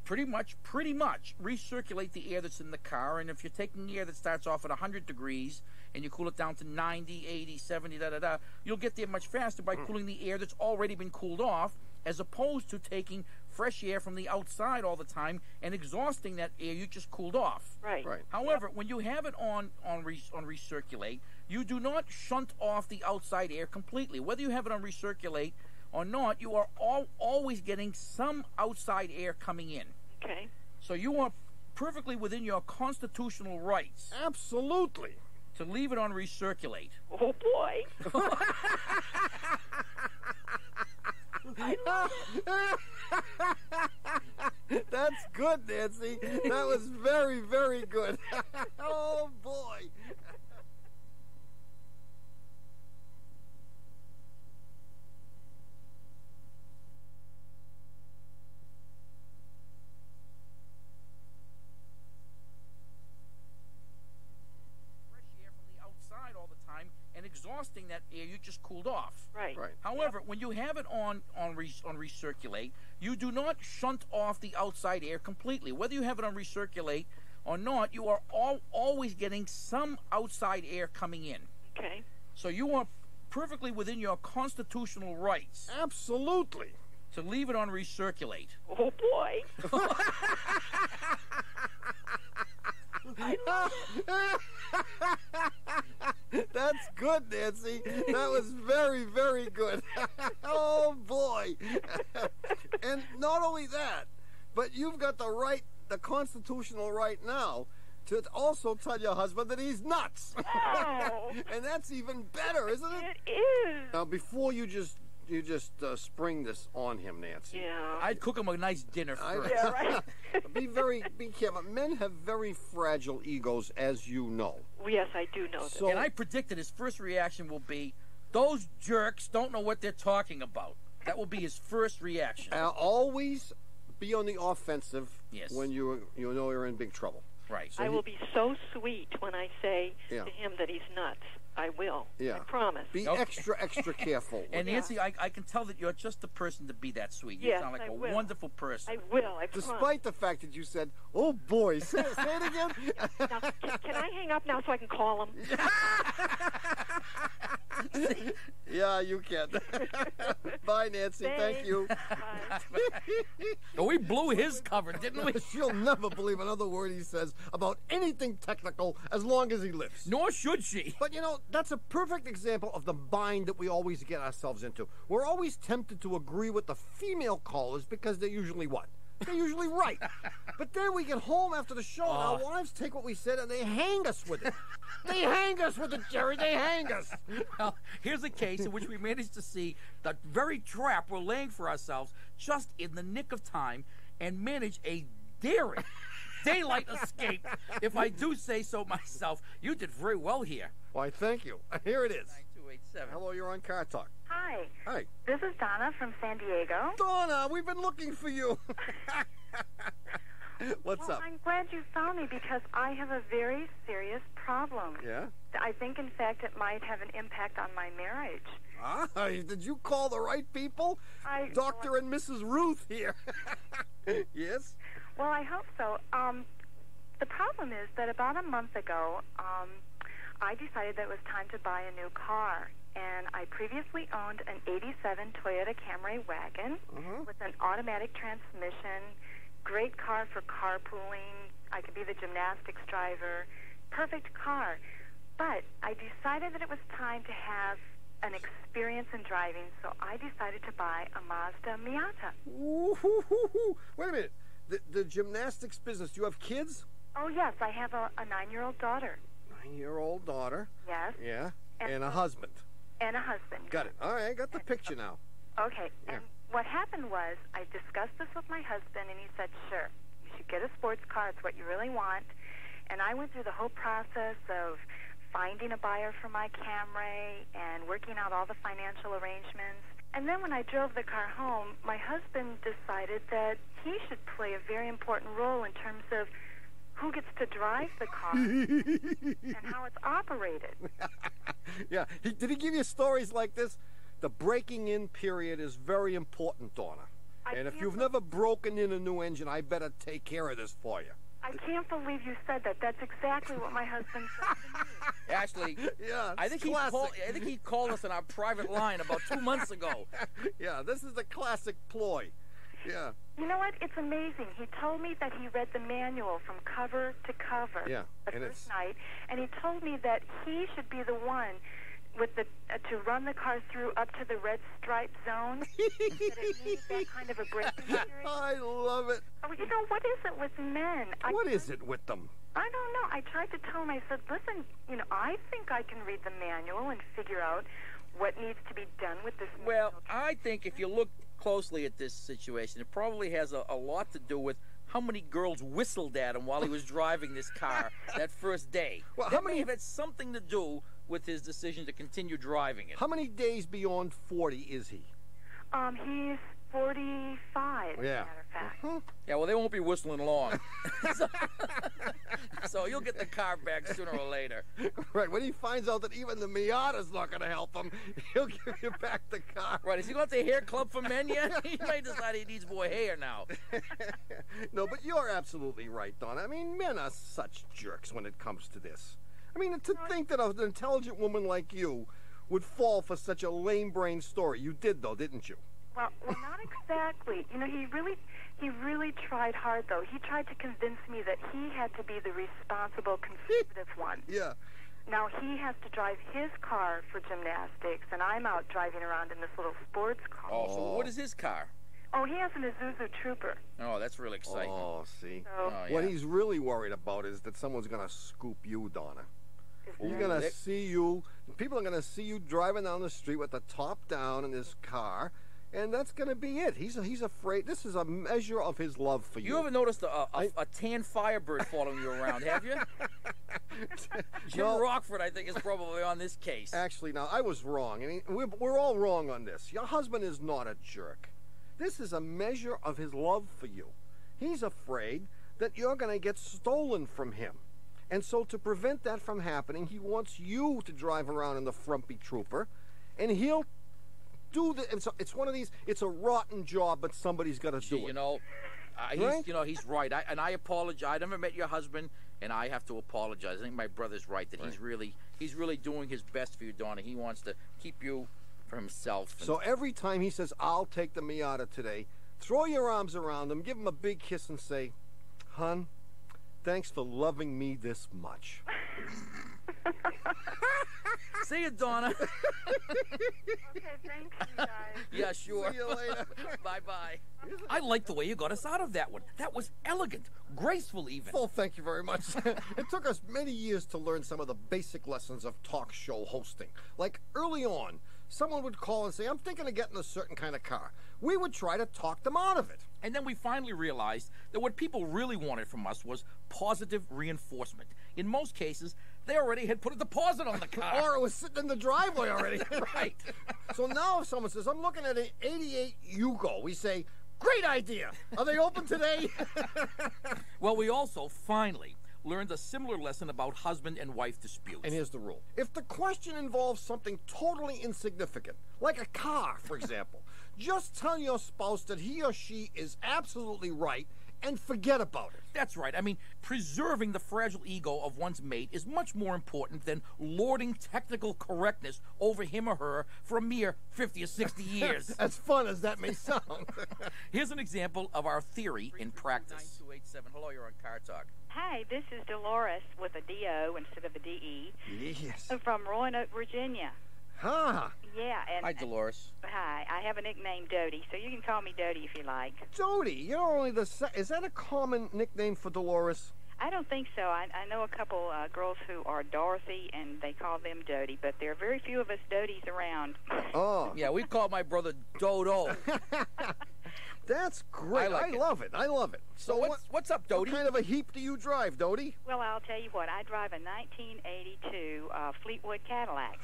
pretty much pretty much recirculate the air that's in the car and if you're taking air that starts off at 100 degrees and you cool it down to 90 80 70 da da da you'll get there much faster by hmm. cooling the air that's already been cooled off as opposed to taking fresh air from the outside all the time and exhausting that air you just cooled off. Right. Right. However, when you have it on on re, on recirculate, you do not shunt off the outside air completely. Whether you have it on recirculate or not, you are all, always getting some outside air coming in. Okay. So you are perfectly within your constitutional rights Absolutely. to leave it on recirculate. Oh boy. (laughs) That's good, Nancy. That was very, very good. (laughs) oh boy. Fresh air from the outside all the time and exhausting that air you just cooled off. Right. Right. However, when you have it on on re, on recirculate, you do not shunt off the outside air completely. Whether you have it on recirculate or not, you are all, always getting some outside air coming in. Okay. So you are perfectly within your constitutional rights Absolutely. to leave it on recirculate. Oh boy. (laughs) (laughs) (laughs) That's good, Nancy. That was very, very good. (laughs) oh boy. (laughs) and not only that, but you've got the right, the constitutional right now to also tell your husband that he's nuts. Oh. and that's even better, isn't it? It is. Now, before you just you just uh, spring this on him, Nancy. Yeah. I'd cook him a nice dinner I- first. Yeah, (laughs) right. be very be careful. Men have very fragile egos, as you know. Yes, I do know that. So And I predicted his first reaction will be, "Those jerks don't know what they're talking about." That will be his first reaction. uh, always be on the offensive Yes. when you you know you're in big trouble. Right. I will be so sweet when I say Yeah. to him that he's nuts. I will. Yeah. I promise. Be Okay. extra extra (laughs) careful. And Yeah. Nancy, I, I can tell that you're just the person to be that sweet. You Yes, sound like I a will. wonderful person. I will. I promise. Despite the fact that you said, "Oh boy," say, say it again. (laughs) Now, can, can I hang up now so I can call him? (laughs) yeah, you can. Bye, Nancy. Thank you. Bye. We blew his cover, didn't we? She'll never believe another word he says about anything technical as long as he lives. Nor should she. But you know, that's a perfect example of the bind that we always get ourselves into. We're always tempted to agree with the female callers because they're usually what? They're usually right. (laughs) But then we get home after the show and our Oh. wives take what we said and they hang us with it. they hang us with it, Jerry. They hang us. (laughs) Well, here's a case in which we managed to see the very trap we're laying for ourselves just in the nick of time and manage a daring (laughs) daylight escape. If I do say so myself, you did very well here. Why, thank you. (laughs) Here it is. 9287. Hello, you're on Car Talk. Hi, Hi. this is Donna from San Diego. Donna, we've been looking for you. (laughs) (laughs) What's well, up? I'm glad you found me because I have a very serious problem. Yeah? I think, in fact, it might have an impact on my marriage. Ah, did you call the right people? I Dr. and Mrs. Ruth here. yes? Well, I hope so. Um, the problem is that about a month ago, um, I decided that it was time to buy a new car. And I previously owned an 87 Toyota Camry wagon Uh-huh. with an automatic transmission, great car for carpooling. I could be the gymnastics driver. Perfect car. But I decided that it was time to have an experience in driving, so I decided to buy a Mazda Miata. Ooh. Wait a minute. The, the gymnastics business, do you have kids? Oh, yes, I have a, a nine year old daughter. Nine year old daughter. Yes. Yeah. And- And a husband. and a husband. Got it. All right, I got the picture now. Okay. Yeah. And what happened was I discussed this with my husband, and he said, "Sure, you should get a sports car. It's what you really want." And I went through the whole process of finding a buyer for my Camry and working out all the financial arrangements. And then when I drove the car home, my husband decided that he should play a very important role in terms of who gets to drive the car (laughs) and how it's operated. (laughs) yeah. He, did he give you stories like this? The breaking in period is very important, Donna. I and if you've be- never broken in a new engine, I better take care of this for you. I can't believe you said that. That's exactly what my husband said. Actually, (laughs) Yeah, I it's think he classic. called. I think he called us on our private line about two months ago. yeah, this is the classic ploy. Yeah, You know what? It's amazing. He told me that he read the manual from cover to cover Yeah, the and first it's- night, and he told me that he should be the one with the uh, to run the car through up to the red stripe zone. that it needed that kind of a braking (laughs) period. I love it. Oh, you know what is it with men? I What is it with them? I don't know. I tried to tell him. I said, "Listen, you know, I think I can read the manual and figure out what needs to be done with this." Well, I think if you look closely at this situation, it probably has a, a lot to do with how many girls whistled at him while he was driving this car (laughs) that first day. Well, that how may many- have had something to do with his decision to continue driving it. How many days beyond 40 is he? Um, he's forty-five. Oh, as a Yeah. matter of fact. Huh? Yeah, well, they won't be whistling long. (laughs) so, so you'll get the car back sooner or later. Right, when he finds out that even the Miata's not going to help him, (laughs) he'll give you back the car. Right, is he going to the hair club for men yet? (laughs) he may decide he needs more hair now. no, but you're absolutely right, Don. I mean, men are such jerks when it comes to this. I mean, to think that an intelligent woman like you would fall for such a lame brain story. You did, though, didn't you? Well, well, not exactly. You know, he really, he really tried hard, though. He tried to convince me that he had to be the responsible, conservative one. Yeah. Now he has to drive his car for gymnastics, and I'm out driving around in this little sports car. Oh, so what is his car? Oh, he has an Isuzu Trooper. Oh, that's really exciting. Oh, see. So, Oh, What he's really worried about is that someone's going to scoop you, Donna. He's going to see you. People are going to see you driving down the street with the top down in his car, and that's going to be it. He's he's afraid. This is a measure of his love for you. You ever noticed a, a, a, I- a tan firebird following you around, have you? (laughs) Jim No. Rockford, I think, is probably on this case. Actually, now I was wrong. I mean, we're, we're all wrong on this. Your husband is not a jerk. This is a measure of his love for you. He's afraid that you're going to get stolen from him. And so, to prevent that from happening, he wants you to drive around in the frumpy trooper, and he'll do the. It's, a, it's one of these. It's a rotten job, but somebody's got to do it. you know, uh, he's, Right? you know, he's right. I, and I apologize. I never met your husband, and I have to apologize. I think my brother's right that he's really, he's really doing his best for you, Donna. He wants to keep you for himself. and- So every time he says, "I'll take the Miata today," throw your arms around him, give him a big kiss, and say, "Hun, thanks for loving me this much." (laughs) see you, Donna. (laughs) Okay, thanks, you guys. yeah, sure. See you later. (laughs) bye bye. I like the way you got us out of that one. That was elegant, graceful, even. Well, thank you very much. (laughs) it took us many years to learn some of the basic lessons of talk show hosting. Like early on, someone would call and say, I'm thinking of getting a certain kind of car. We would try to talk them out of it. And then we finally realized that what people really wanted from us was positive reinforcement. In most cases, they already had put a deposit on the (laughs) car. Or it was sitting in the driveway already. (laughs) right. (laughs) so now if someone says, I'm looking at an 88 Yugo, we say, Great idea. Are they open today? Well, we also finally learned a similar lesson about husband and wife disputes. And here's the rule if the question involves something totally insignificant, like a car, for example, just tell your spouse that he or she is absolutely right and forget about it. That's right. I mean, preserving the fragile ego of one's mate is much more important than lording technical correctness over him or her for a mere 50 or 60 (laughs) years. As fun as that may sound. (laughs) Here's an example of our theory in practice. 9287. Hello, you're on Car Talk. Hi, this is Dolores with a D-O instead of a D-E yes. from Roanoke, Virginia. Huh. Yeah, and Hi, Dolores. hi. I have a nickname Dodie, so you can call me Dodie if you like. Dodie, you're only the. Se- is that a common nickname for Dolores? I don't think so. I, I know a couple uh, girls who are Dorothy, and they call them Dodie, but there are very few of us Dodies around. Oh. Yeah, we call my brother Dodo. (laughs) That's great. I like it. love it. I love it. So So, what's, what, what's up, what kind of a heap do you drive, Dodie? Well, I'll tell you what. I drive a 1982 uh, Fleetwood Cadillac.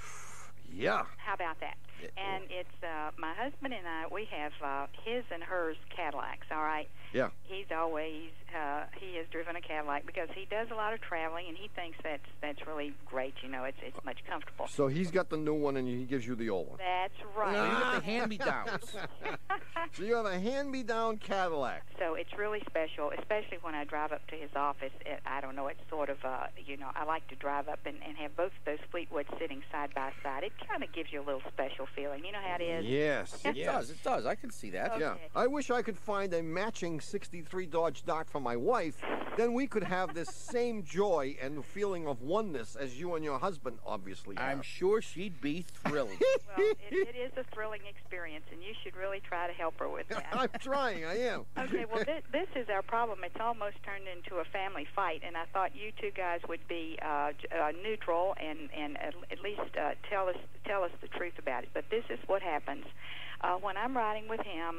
Yeah. How about that? And it's uh, my husband and I. We have uh, his and hers Cadillacs. All right. Yeah. He's always uh, he has driven a Cadillac because he does a lot of traveling, and he thinks that's that's really great. You know, it's it's much comfortable. So he's got the new one, and he gives you the old one. That's right. So you got the (laughs) hand-me-downs. (laughs) So you have a hand-me-down Cadillac. So it's really special, especially when I drive up to his office. It, I don't know, it's sort of, uh, you know, I like to drive up and, and have both those Fleetwoods sitting side by side. It kind of gives you a little special feeling. You know how it is? Yes. (laughs) It yes. does. It does. I can see that. Yeah. I wish I could find a matching 63 Dodge Dart for my wife. Then we could have this (laughs) same joy and feeling of oneness as you and your husband obviously have. I'm sure she'd be thrilled. (laughs) Well, it, it is a thrilling experience, and you should really try to help her with that. I'm trying. I am. Okay, well, this, this is our problem. It's almost turned into a family fight, and I thought you two guys would be uh, uh, neutral and and at, at least uh, tell us tell us the truth about it. But this is what happens uh, when I'm riding with him.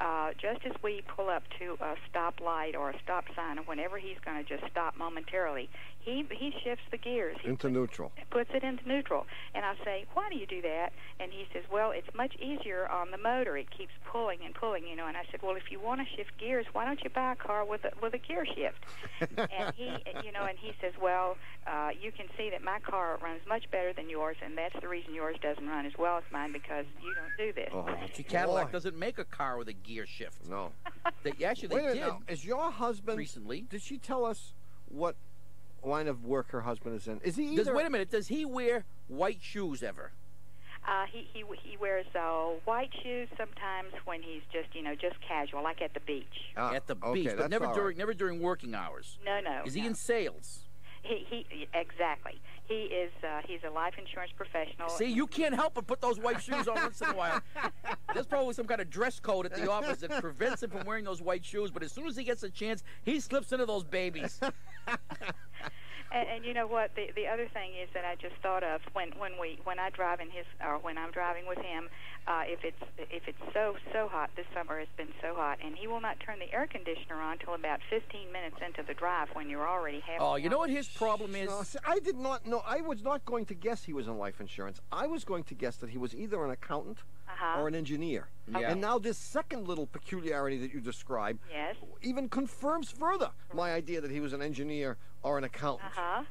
Uh, just as we pull up to a stoplight or a stop sign, or whenever he's going to just stop momentarily, he he shifts the gears. He Into neutral. puts it into neutral. And I say, why do you do that? And he says, well, it's much easier on the motor. It keeps pulling and pulling, you know. And I said, well, if you want to shift gears, why don't you buy a car with a, with a gear shift? (laughs) and he, you know, and he says, well, uh, you can see that my car runs much better than yours, and that's the reason yours doesn't run as well as mine because you don't do this. Oh, See, Cadillac boy. doesn't make a car with a gear shift. No. (laughs) They, actually, Wait a they minute did now. Is your husband recently. Did she tell us what line of work her husband is in? Is he Does, either wait a minute. Does he wear white shoes ever? Uh, he he he wears uh, white shoes sometimes when he's just you know just casual, like at the beach. Ah, At the okay, beach, but never during right. never during working hours. No, no. Is he in sales? He he exactly. He is. Uh, he's a life insurance professional. See, you can't help but put those white shoes on once in a while. There's probably some kind of dress code at the office that prevents him from wearing those white shoes. But as soon as he gets a chance, he slips into those babies. (laughs) And, and you know what? The the other thing is that I just thought of when when we when I drive in his or when I'm driving with him, uh, if it's if it's so so hot this summer it's been so hot, and he will not turn the air conditioner on till about 15 minutes into the drive when you're already half. Oh, you know what his problem is? No, see, I did not know. I was not going to guess he was in life insurance. I was going to guess that he was either an accountant Uh-huh. or an engineer. Yeah. And now this second little peculiarity that you describe Yes. even confirms further my idea that he was an engineer or an accountant. Uh huh.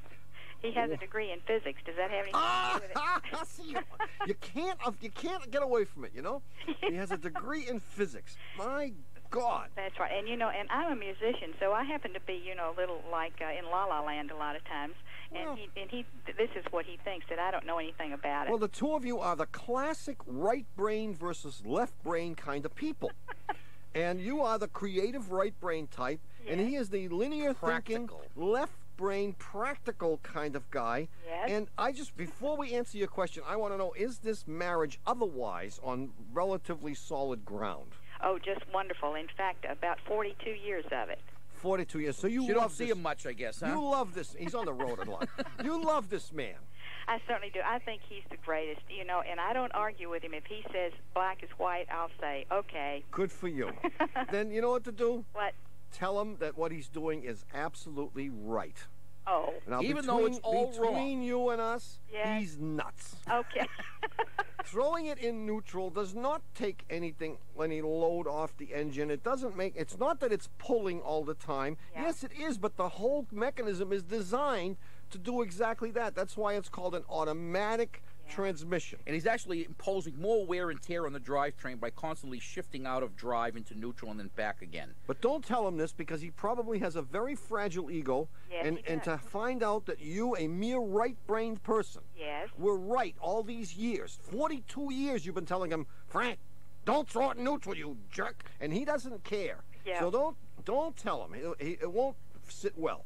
He has a degree in physics. Does that have anything to do with Ah, it? (laughs) see, you, you can't you can't get away from it. You know, he has a degree in physics. My God. That's right. And you know, and I'm a musician, so I happen to be, you know, a little like uh, in La La Land a lot of times. And Well- he and he this is what he thinks that I don't know anything about it. Well, the two of you are the classic right brain versus left brain kind of people. (laughs) and you are the creative right brain type, and he is the linear thinking Practical. left brain practical kind of guy. Yes. And I just before we answer your question, I want to know is this marriage otherwise on relatively solid ground? oh, just wonderful. In fact, about 42 years of it. 42 years. So you You love don't see this, him much, I guess, huh? You love this. He's on the road a lot. (laughs) you love this man. I certainly do. I think he's the greatest, you know, and I don't argue with him. If he says black is white, I'll say, okay. Good for you. (laughs) then you know what to do? What? Tell him that what he's doing is absolutely right. Oh, Now, Even between, though it's all between wrong. you and us, Yes. he's nuts. okay. (laughs) Throwing it in neutral does not take anything, any load off the engine. It doesn't make. It's not that it's pulling all the time. Yeah. Yes, it is, but the whole mechanism is designed to do exactly that. That's why it's called an automatic transmission. And he's actually imposing more wear and tear on the drivetrain by constantly shifting out of drive into neutral and then back again. But don't tell him this because he probably has a very fragile ego. Yes, and, he and to find out that you, a mere right brained person, yes. were right all these years 42 years you've been telling him, Frank, don't throw it in neutral, you jerk. And he doesn't care. Yeah. So don't don't tell him. He, he, it won't sit well.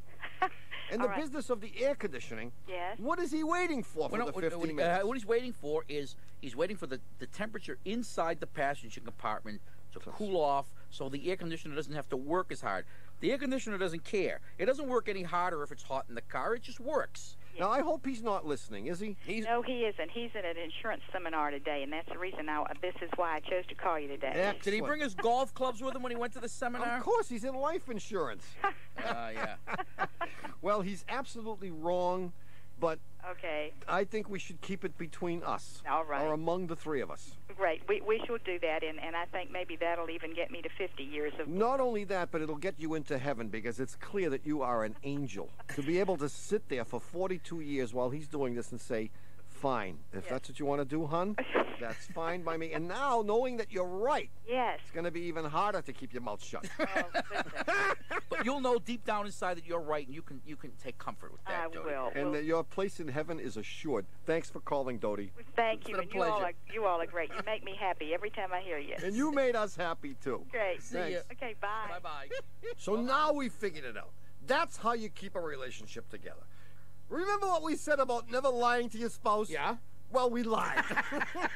In All the right. business of the air conditioning, Yes. what is he waiting for for Well, the no, 15 what, uh, what he's waiting for is he's waiting for the, the temperature inside the passenger compartment to cool off so the air conditioner doesn't have to work as hard. The air conditioner doesn't care. It doesn't work any harder if it's hot in the car. It just works. Now, I hope he's not listening, is he? He's, No, he isn't. He's at an insurance seminar today, and that's the reason I, this is why I chose to call you today. Excellent. did he bring his golf clubs with him when he went to the seminar? Of course, he's in life insurance. Uh, (laughs) yeah. well, he's absolutely wrong. but Okay. I think we should keep it between us. All right. Or among the three of us. Great. We we should do that, and and I think maybe that'll even get me to 50 years of. Not only that, but it'll get you into heaven because it's clear that you are an angel. to be able to sit there for 42 years while he's doing this and say, fine, if Yes. that's what you want to do, hon, that's (laughs) fine by me. And now, knowing that you're right, Yes. it's going to be even harder to keep your mouth shut. Oh, (laughs) But you'll know deep down inside that you're right, and you can you can take comfort with that. I Jody. will. and Well, that your place in heaven is assured. Thanks for calling, Dodie. Thank It's you, been a and you all pleasure. are you all are great. You make me happy every time I hear you. And you made us happy, too. (laughs) Great. See Thanks. ya. Okay. Bye. Bye bye. So now we figured it out. That's how you keep a relationship together. Remember what we said about never lying to your spouse? Yeah. Well, we lied. (laughs)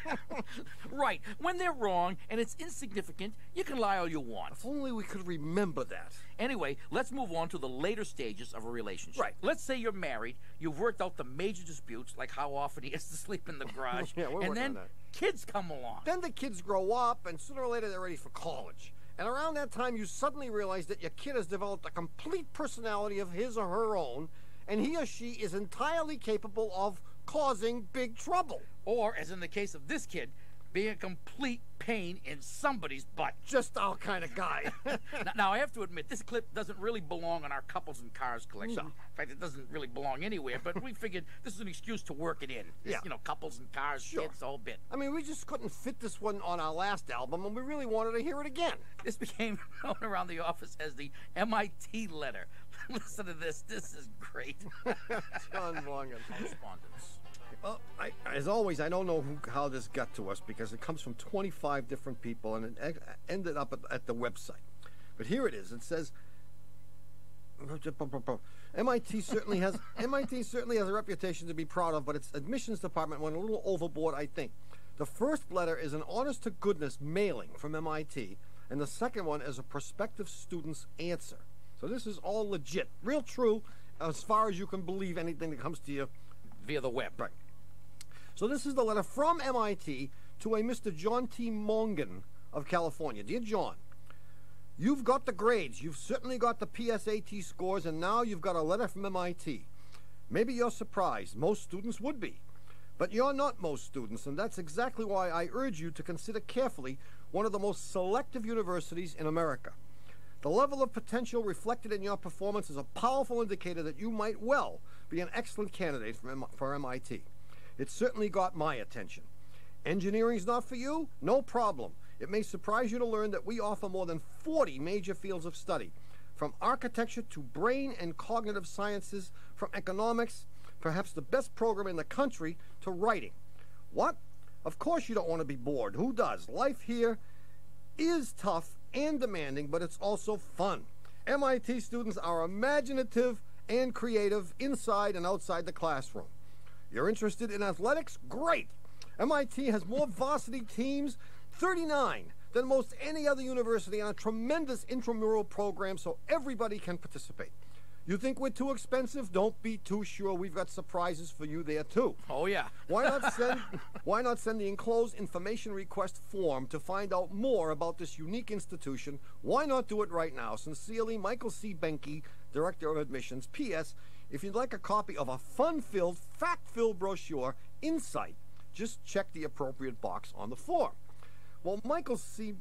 (laughs) Right. When they're wrong and it's insignificant, you can lie all you want. if only we could remember that. Anyway, let's move on to the later stages of a relationship. Right. Let's say you're married, you've worked out the major disputes, like how often he has to sleep in the (laughs) garage, Yeah, we're and working then on that. kids come along. Then the kids grow up, and sooner or later they're ready for college. And around that time, you suddenly realize that your kid has developed a complete personality of his or her own, and he or she is entirely capable of causing big trouble. Or, as in the case of this kid, being a complete pain in somebody's butt. Just our kind of guy. (laughs) now, now, I have to admit, this clip doesn't really belong on our couples and cars collection. No. In fact, it doesn't really belong anywhere. But we figured this is an excuse to work it in. This, Yeah. You know, couples and cars, Sure. the whole bit. I mean, we just couldn't fit this one on our last album, and we really wanted to hear it again. This became (laughs) known around the office as the MIT letter. (laughs) Listen to this. This is great. (laughs) John Longan. Correspondence. Well, I, as always, I don't know who, how this got to us because it comes from 25 different people and it e- ended up at, at the website. But here it is. It says MIT certainly has (laughs) MIT certainly has a reputation to be proud of, but its admissions department went a little overboard, I think. The first letter is an honest to goodness mailing from MIT, and the second one is a prospective student's answer. So this is all legit, real true, as far as you can believe anything that comes to you Via the web. Right. So this is the letter from MIT to a Mr. John T. Mongan of California. Dear John, you've got the grades, you've certainly got the PSAT scores, and now you've got a letter from MIT. Maybe you're surprised. Most students would be. But you're not most students, and that's exactly why I urge you to consider carefully one of the most selective universities in America. The level of potential reflected in your performance is a powerful indicator that you might well be an excellent candidate for, M- for MIT. It certainly got my attention. Engineering's not for you? No problem. It may surprise you to learn that we offer more than 40 major fields of study, from architecture to brain and cognitive sciences, from economics, perhaps the best program in the country, to writing. What? Of course you don't want to be bored. Who does? Life here is tough and demanding, but it's also fun. MIT students are imaginative and creative inside and outside the classroom. You're interested in athletics? Great! MIT has more varsity teams, 39, than most any other university, and a tremendous intramural program so everybody can participate. You think we're too expensive? Don't be too sure. We've got surprises for you there too. Oh, yeah. Why not (laughs) send why not send the enclosed information request form to find out more about this unique institution? Why not do it right now? Sincerely, Michael C. Behnke, Director of Admissions. P.S. If you'd like a copy of a fun-filled, fact-filled brochure, Insight, just check the appropriate box on the form. Well, Michael C.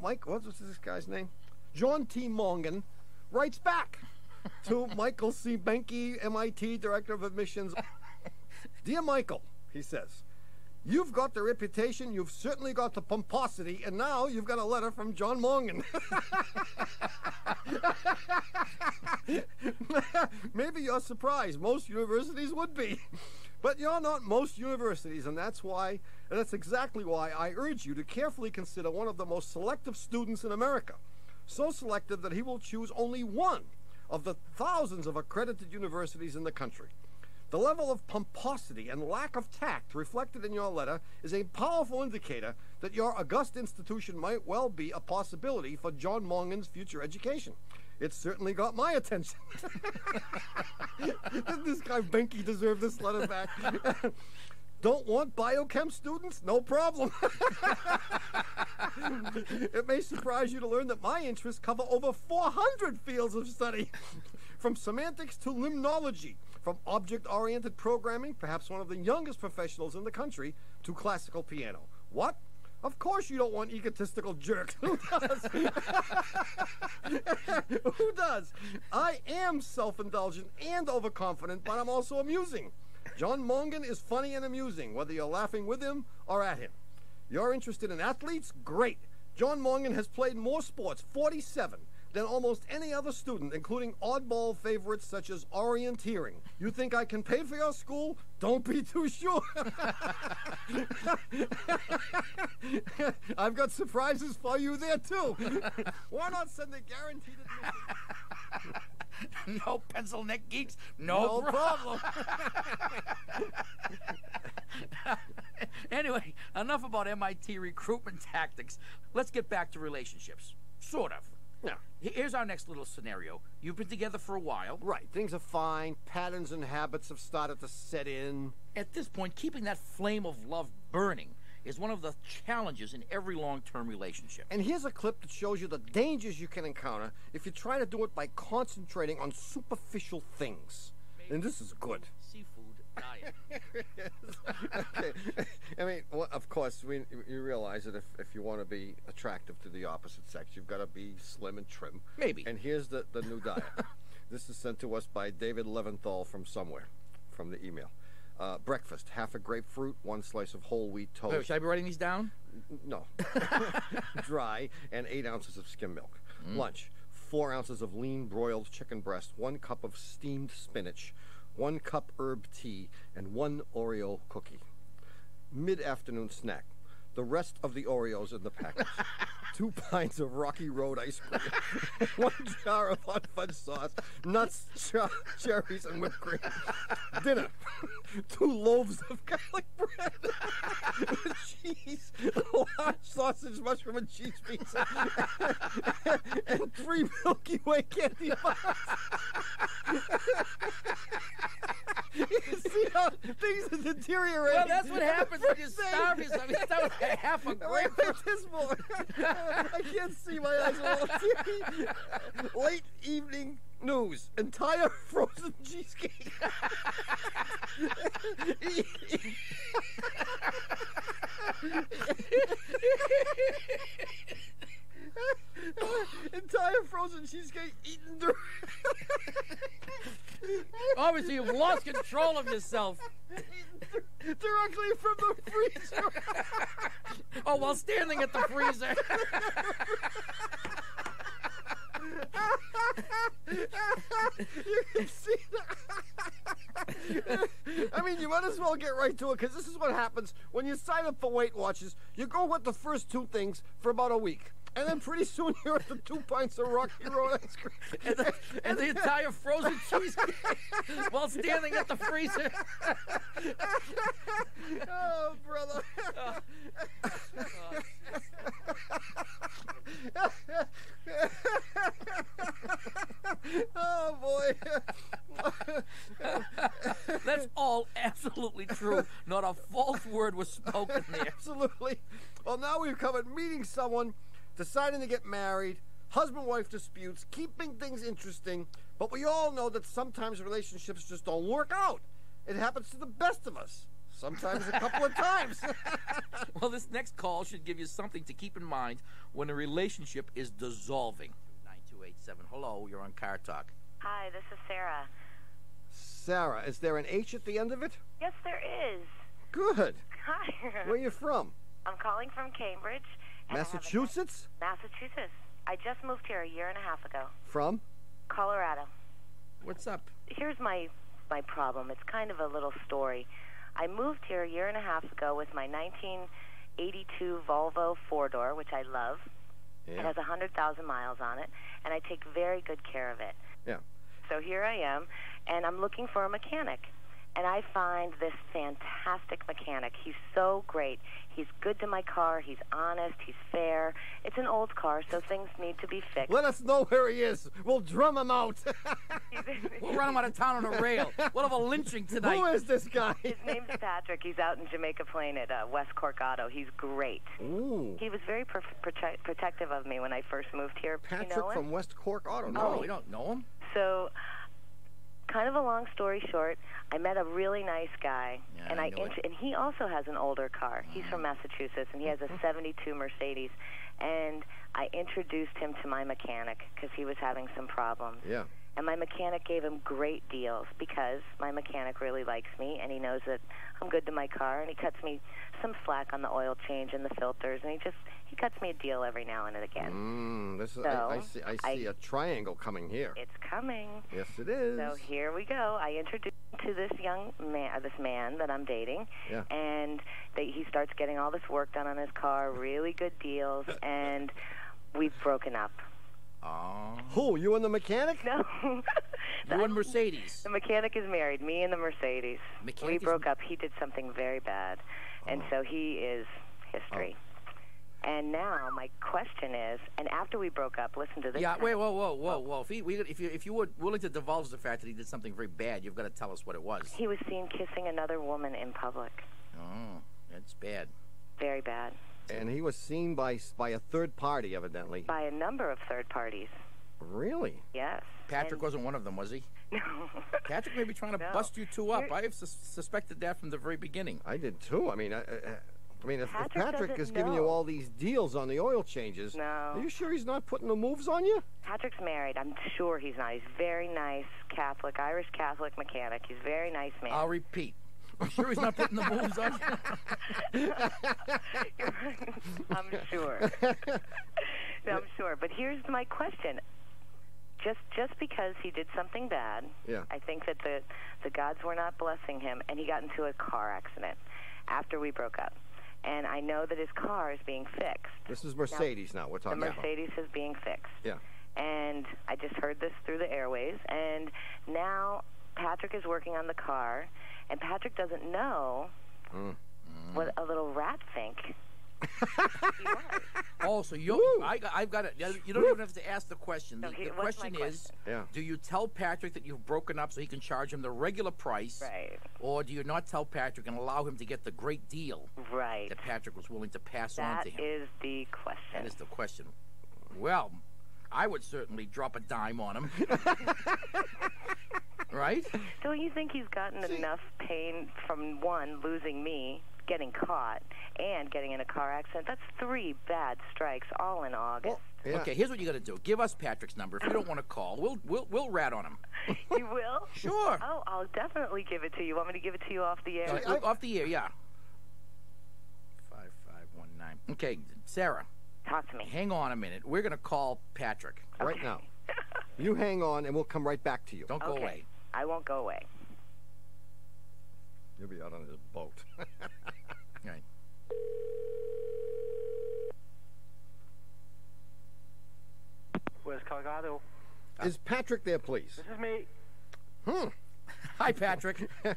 Mike, what was this guy's name? John T. Mongan writes back (laughs) to Michael C. Behnke, MIT Director of Admissions. (laughs) Dear Michael, he says, you've got the reputation, you've certainly got the pomposity, and now you've got a letter from John Mongan. (laughs) Maybe you're surprised. Most universities would be. But you're not most universities, and that's why, and that's exactly why I urge you to carefully consider one of the most selective students in America. So selective that he will choose only one of the thousands of accredited universities in the country. The level of pomposity and lack of tact reflected in your letter is a powerful indicator that your august institution might well be a possibility for John Mongan's future education. It certainly got my attention. (laughs) This guy Behnke deserve this letter back? (laughs) Don't want biochem students? No problem. (laughs) (laughs) it may surprise you to learn that my interests cover over 400 fields of study, from semantics to limnology, From object oriented programming, perhaps one of the youngest professionals in the country, to classical piano. What? Of course you don't want egotistical jerks. (laughs) Who does? (laughs) Who does? I am self indulgent and overconfident, but I'm also amusing. John Mongan is funny and amusing, whether you're laughing with him or at him. You're interested in athletes? Great. John Mongan has played more sports, 47, than almost any other student, including oddball favorites such as orienteering. You think I can pay for your school? Don't be too sure. (laughs) I've got surprises for you there too. (laughs) Why not send a guaranteed admission? (laughs) no pencil neck geeks, no, No problem. (laughs) anyway, enough about MIT recruitment tactics. Let's get back to relationships. Sort of. Yeah. Here's our next little scenario. You've been together for a while. Right, things are fine. Patterns and habits have started to set in. At this point, keeping that flame of love burning is one of the challenges in every long term relationship. And here's a clip that shows you the dangers you can encounter if you try to do it by concentrating on superficial things. And this is good. Seafood diet. (laughs) okay. I mean, well, of course, we, you realize that if, if you want to be attractive to the opposite sex, you've got to be slim and trim. Maybe. And here's the, the new diet. (laughs) this is sent to us by David Leventhal from somewhere, from the email. Uh, breakfast: half a grapefruit, one slice of whole wheat toast. Wait, should I be writing these down? No. (laughs) Dry and eight ounces of skim milk. Lunch. Four ounces of lean broiled chicken breast, one cup of steamed spinach, one cup herb tea, and one Oreo cookie. Mid afternoon snack. The rest of the Oreos in the package. (laughs) Two pints of Rocky Road ice cream. (laughs) one jar of hot fudge sauce, nuts, ch- cherries, and whipped cream. Dinner. (laughs) Two loaves of garlic bread. cheese, a large sausage, mushroom, and cheese pizza. and three Milky Way candy bars. you see how things are deteriorating. Well, that's what happens when you starve yourself. You start with (laughs) half a Wait, grapefruit. this more. I can't see my eyes are all teary. Late evening news. Entire (laughs) frozen cheesecake. (laughs) (laughs) Entire frozen cheesecake eaten dur- (laughs) Obviously, you've lost control of yourself. directly from the freezer. (laughs) Oh, while standing at the freezer. you can see that. I mean, you might as well get right to it because this is what happens when you sign up for Weight Watchers. You go with the first two things for about a week. And then pretty soon (laughs) you're at the two pints of Rocky Road ice cream. and, the, and the entire frozen cheesecake (laughs) while standing at the freezer. oh, brother. (laughs) oh, boy. That's all absolutely true. Not a false word was spoken there. Absolutely. Well, now we've covered meeting someone, deciding to get married, husband wife disputes, keeping things interesting, but we all know that sometimes relationships just don't work out. It happens to the best of us. Sometimes a couple of times. (laughs) Well, this next call should give you something to keep in mind when a relationship is dissolving. 9287. Hello, you're on Car Talk. Hi, this is Sarah. Sarah, is there an H at the end of it? Yes, there is. Good. Hi. Where are you from? I'm calling from Cambridge. And I have a- Massachusetts? Massachusetts. I just moved here a year and a half ago. From? Colorado. What's up? Here's my my problem. It's kind of a little story. I moved here a year and a half ago with my 1982 Volvo four door, which I love. Yeah. It has 100,000 miles on it, and I take very good care of it. Yeah. So here I am, and I'm looking for a mechanic. And I find this fantastic mechanic. He's so great. He's good to my car. He's honest. He's fair. It's an old car, so things need to be fixed. Let us know where he is. We'll drum him out. (laughs) We'll run him out of town on a rail. We'll have a lynching tonight. Who is this guy? His name's Patrick. He's out in Jamaica Plain at uh, West Cork Auto. He's great. Ooh. He was very per- prote- protective of me when I first moved here. Patrick you know from West Cork Auto. No, No. we don't know him. So, kind of a long story short, I met a really nice guy, Yeah, and I I, int- and he also has an older car. He's from mm-hmm. Massachusetts, and he has a mm-hmm. '72 Mercedes. And I introduced him to my mechanic because he was having some problems. Yeah. And my mechanic gave him great deals because my mechanic really likes me and he knows that I'm good to my car and he cuts me some slack on the oil change and the filters and he just he cuts me a deal every now and again. Mm, this is. I, I see. I I- see a triangle coming here. It's coming. Yes, it is. So here we go. I introduced him to this young man, uh, this man that I'm dating, Yeah. and they, he starts getting all this work done on his car, really good deals, and we've broken up. Oh. Who? You and the mechanic? No, (laughs) You and Mercedes. the mechanic is married. Me and the Mercedes. Mechanic we is- broke up. He did something very bad, and Oh. so he is history. Oh. And now my question is, and after we broke up, listen to this. Yeah, wait, whoa, whoa, whoa, oh. whoa. If, he, we, if you if you were willing to divulge the fact that he did something very bad, you've got to tell us what it was. He was seen kissing another woman in public. Oh, that's bad. Very bad. And he was seen by by a third party, evidently. By a number of third parties. Really? Yes. Patrick And- wasn't one of them, was he? (laughs) No. Patrick may be trying to No. bust you two up. You're- I have sus- suspected that from the very beginning. I did too. I mean, I, I, I mean, if if Patrick Patrick doesn't is giving you all these deals on the oil changes, No. are you sure he's not putting the moves on you? Patrick's married. I'm sure he's not. He's very nice Catholic, Irish Catholic mechanic. He's a very nice man. I'll repeat. I'm sure he's not putting the moves on. (laughs) I'm sure. no, (laughs) I'm sure. But here's my question. Just just because he did something bad, Yeah. I think that the the gods were not blessing him, and he got into a car accident after we broke up. And I know that his car is being fixed. This is Mercedes now. We're The talking about. Mercedes is being fixed. Yeah. And I just heard this through the airways. And now Patrick is working on the car, and Patrick doesn't know Mm. what a little rat think. he. (laughs) Oh, so you? I, I've got it. You don't even have to ask the question. So The, the what's my question is. Yeah. do you tell Patrick that you've broken up so he can charge him the regular price, Right. or do you not tell Patrick and allow him to get the great deal Right. that Patrick was willing to pass on to him? is the question. That is the question. Well, I would certainly drop a dime on him. (laughs) right? Don't you think he's gotten enough pain from one losing me, getting caught, and getting in a car accident? That's three bad strikes all in August. Yeah. Okay, here's what you got to do. Give us Patrick's number. If you don't want to call, we'll we'll we'll rat on him. (laughs) you will? Sure. Oh, I'll definitely give it to you. Want me to give it to you off the air? Uh, off the air, yeah. Five five one nine. Okay, Sarah, Talk to me. hang on a minute. We're gonna call Patrick. Right now. (laughs) You hang on, and we'll come right back to you. Don't go Okay. away. I won't go away. You'll be out on his boat. (laughs) Right. Where's Colorado? is Patrick there, please? This is me. Hmm. Hi, Patrick. (laughs)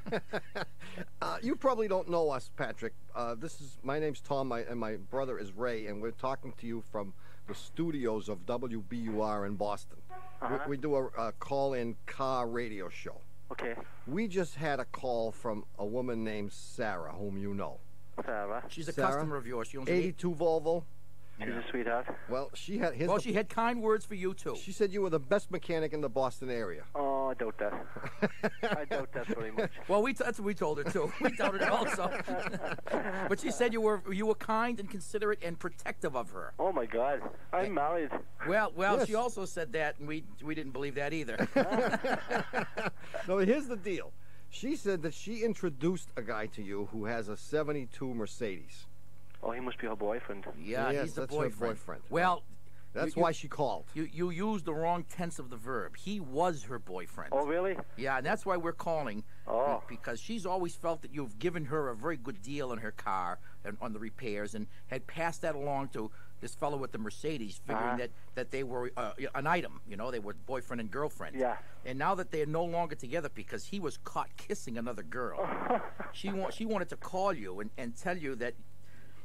Uh, you probably don't know us, Patrick. Uh, this is my name's Tom, my, and my brother is Ray, and we're talking to you from the studios of WBUR in Boston. Uh-huh. We, we do a, a call-in car radio show. Okay. We just had a call from a woman named Sarah, whom you know. Sarah. She's a Sarah? customer of yours. She owns an 82 Volvo. She's a sweetheart. Well, she had. Here's Well, she had kind words for you too. She said you were the best mechanic in the Boston area. Oh, I doubt that. I (laughs) doubt that very much. Well, we t- that's what we told her too. (laughs) We told her also. (laughs) but she said you were you were kind and considerate and protective of her. Oh my God. I'm married. Well, well, Yes. she also said that, and we we didn't believe that either. no, here's the deal. She said that she introduced a guy to you who has a 72 Mercedes. Oh, he must be her boyfriend. yeah, Yes, he's the that's her boyfriend. boyfriend. Well, That's you- why she called. you you used the wrong tense of the verb. He was her boyfriend. Oh, really? Yeah, and that's why we're calling. Oh. Because she's always felt that you've given her a very good deal on her car and on the repairs, and had passed that along to this fellow with the Mercedes, figuring Uh-huh. that that they were uh, an item. You know, they were boyfriend and girlfriend. Yeah. And now that they are no longer together because he was caught kissing another girl, (laughs) she wa- she wanted to call you and, and tell you that.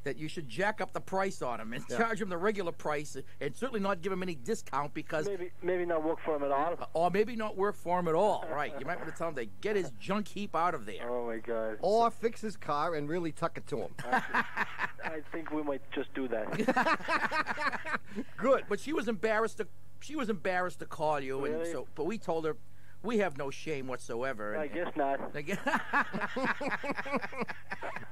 That you should jack up the price on him and charge him the regular price, and certainly not give him any discount because Maybe, maybe not work for him at all. Uh, or maybe not work for him at all. Right? You might want to tell him to get his junk heap out of there. Oh my God. Or fix his car and really tuck it to him. I think we might just do that. (laughs) (laughs) Good. But she was embarrassed to she was embarrassed to call you, and so but we told her we have no shame whatsoever. I and- guess not. (laughs) (laughs)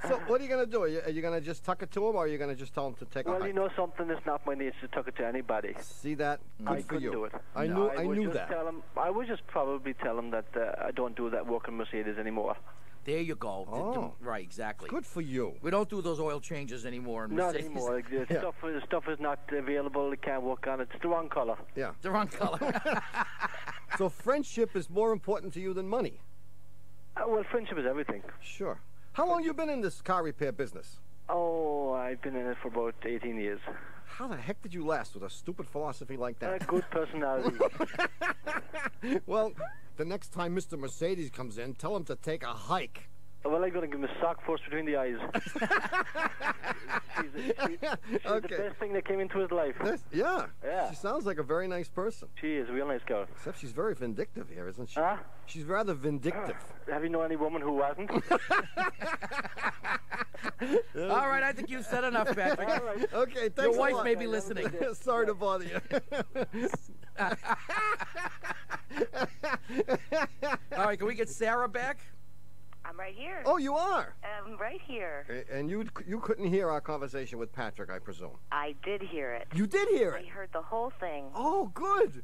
So what are you going to do? Are you, you going to just tuck it to him, or are you going to just tell him to take a Well, hike? you know something. It's not my nature to talk it to anybody. See that? Good I for couldn't you. do it. I No, knew. I, I, would knew just that. Tell him, I would just probably tell him that uh, I don't do that work in Mercedes anymore. There you go. D- d- Oh. Right, exactly. Good for you. We don't do those oil changes anymore. In Not Mercedes. anymore. The (laughs) Yeah. stuff, the stuff is not available. It can't work on it. It's the wrong color. Yeah. The wrong color. (laughs) (laughs) So friendship is more important to you than money. Uh, well, friendship is everything. Sure. How long you been in this car repair business? Oh, I've been in it for about 18 years. How the heck did you last with a stupid philosophy like that? A that? good personality. well, the next time Mr. Mercedes comes in, tell him to take a hike. well, I'm going to give him a sock first between the eyes. (laughs) she's she's, she's Okay. the best thing that came into his life. This, yeah. Yeah. She sounds like a very nice person. She is a real nice girl. Except she's very vindictive here, isn't she? Huh? She's rather vindictive. (sighs) Have you known any woman who wasn't? (laughs) (laughs) All right, I think you've said enough, Patrick. All right. Okay, thanks a wife lot. may be listening. Sorry to bother you. (laughs) All right, can we get Sarah back? I'm right here. oh, you are. I'm right here. A- And you you couldn't hear our conversation with Patrick, I presume. I did hear it. You did hear I it. heard the whole thing. Oh, good.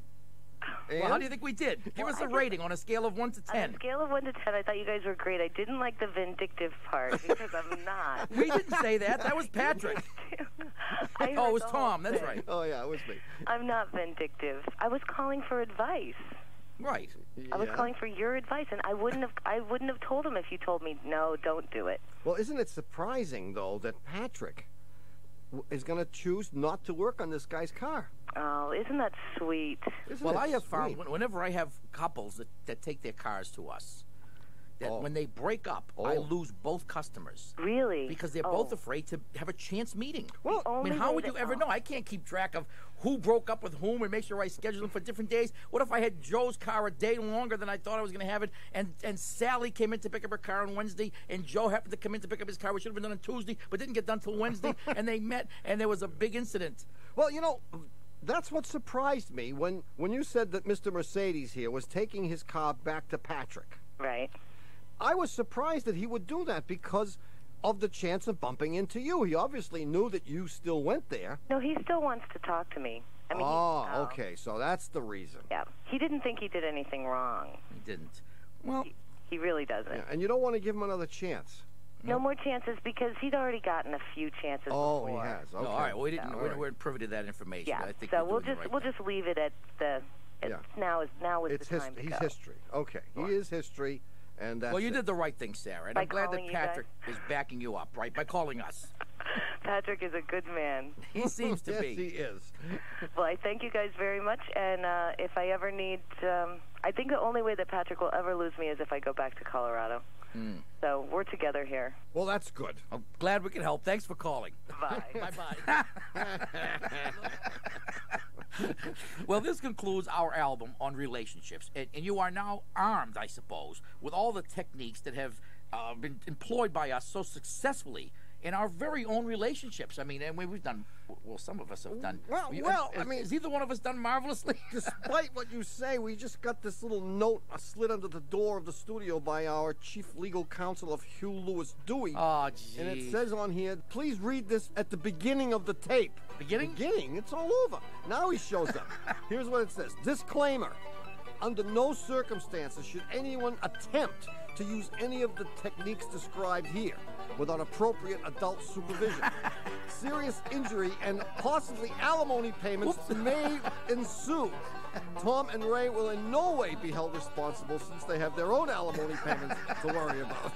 And Well, how do you think we did? Give Well, us I a just- rating on a scale of one to 10. On a scale of one to ten, I thought you guys were great. I didn't like the vindictive part because I'm not. (laughs) We didn't say that. That was (laughs) Patrick. I (laughs) Oh, it was Tom. That's right. Oh yeah, it was me. I'm not vindictive. I was calling for advice. Right. I was calling for your advice, and I wouldn't have. I wouldn't have told him if you told me no, don't do it. Well, isn't it surprising though that Patrick w- is going to choose not to work on this guy's car? Oh, isn't that sweet? Isn't Well, I have found sweet? when- whenever I have couples that, that take their cars to us, that Oh. when they break up, I Oh. lose both customers Really? because they're oh. both afraid to have a chance meeting. Well, I mean, how would you ever oh. know? I can't keep track of who broke up with whom and make sure I schedule them for different days. What if I had Joe's car a day longer than I thought I was going to have it, and and Sally came in to pick up her car on Wednesday, and Joe happened to come in to pick up his car, which should have been done on Tuesday, but didn't get done till Wednesday, (laughs) and they met, and there was a big incident. Well, you know, that's what surprised me when when you said that Mr. Mercedes here was taking his car back to Patrick. Right. I was surprised that he would do that because of the chance of bumping into you. He obviously knew that you still went there. No, he still wants to talk to me. I mean, he- oh, oh. okay. So that's the reason. Yeah. He didn't think he did anything wrong. He didn't. Well, He really doesn't. Yeah, and you don't want to give him another chance. No more chances because he'd already gotten a few chances Oh, before. he has. Okay. no, all right. Well, we didn't. Yeah, we all right. weren't privy to that information. Yeah. I think so we'll just right we'll thing. just leave it at the. It's Yeah. Now is now is It's the his, time to he's go. history. Okay, he is history, and that's well, you it. did the right thing, Sarah, and By I'm glad that calling you guys? Patrick is backing you up, right, by calling us. (laughs) Patrick is a good man. He seems to (laughs) yes, be. he is. Well, I thank you guys very much, and uh, if I ever need, um, I think the only way that Patrick will ever lose me is if I go back to Colorado. Hmm. So we're together here. Well, that's good. I'm glad we could help. Thanks for calling. Bye. (laughs) bye bye. (laughs) well, this concludes our album on relationships, and, and you are now armed, I suppose, with all the techniques that have uh, been employed by us so successfully in our very own relationships. I mean, and we, we've done well. Some of us have done. Well, we- well, I mean- has either one of us done marvelously? (laughs) Despite what you say, we just got this little note uh, slid under the door of the studio by our chief legal counsel of Hugh Louis Dewey. oh, gee. and it says on here, please read this at the beginning of the tape. Beginning? Beginning? It's all over. Now he shows up. (laughs) Here's what it says Disclaimer. Under no circumstances should anyone attempt to use any of the techniques described here without appropriate adult supervision. (laughs) Serious injury and possibly alimony payments may ensue. Tom and Ray will in no way be held responsible since they have their own alimony payments to worry about.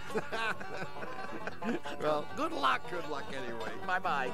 (laughs) well, good luck. Good luck anyway. Bye bye.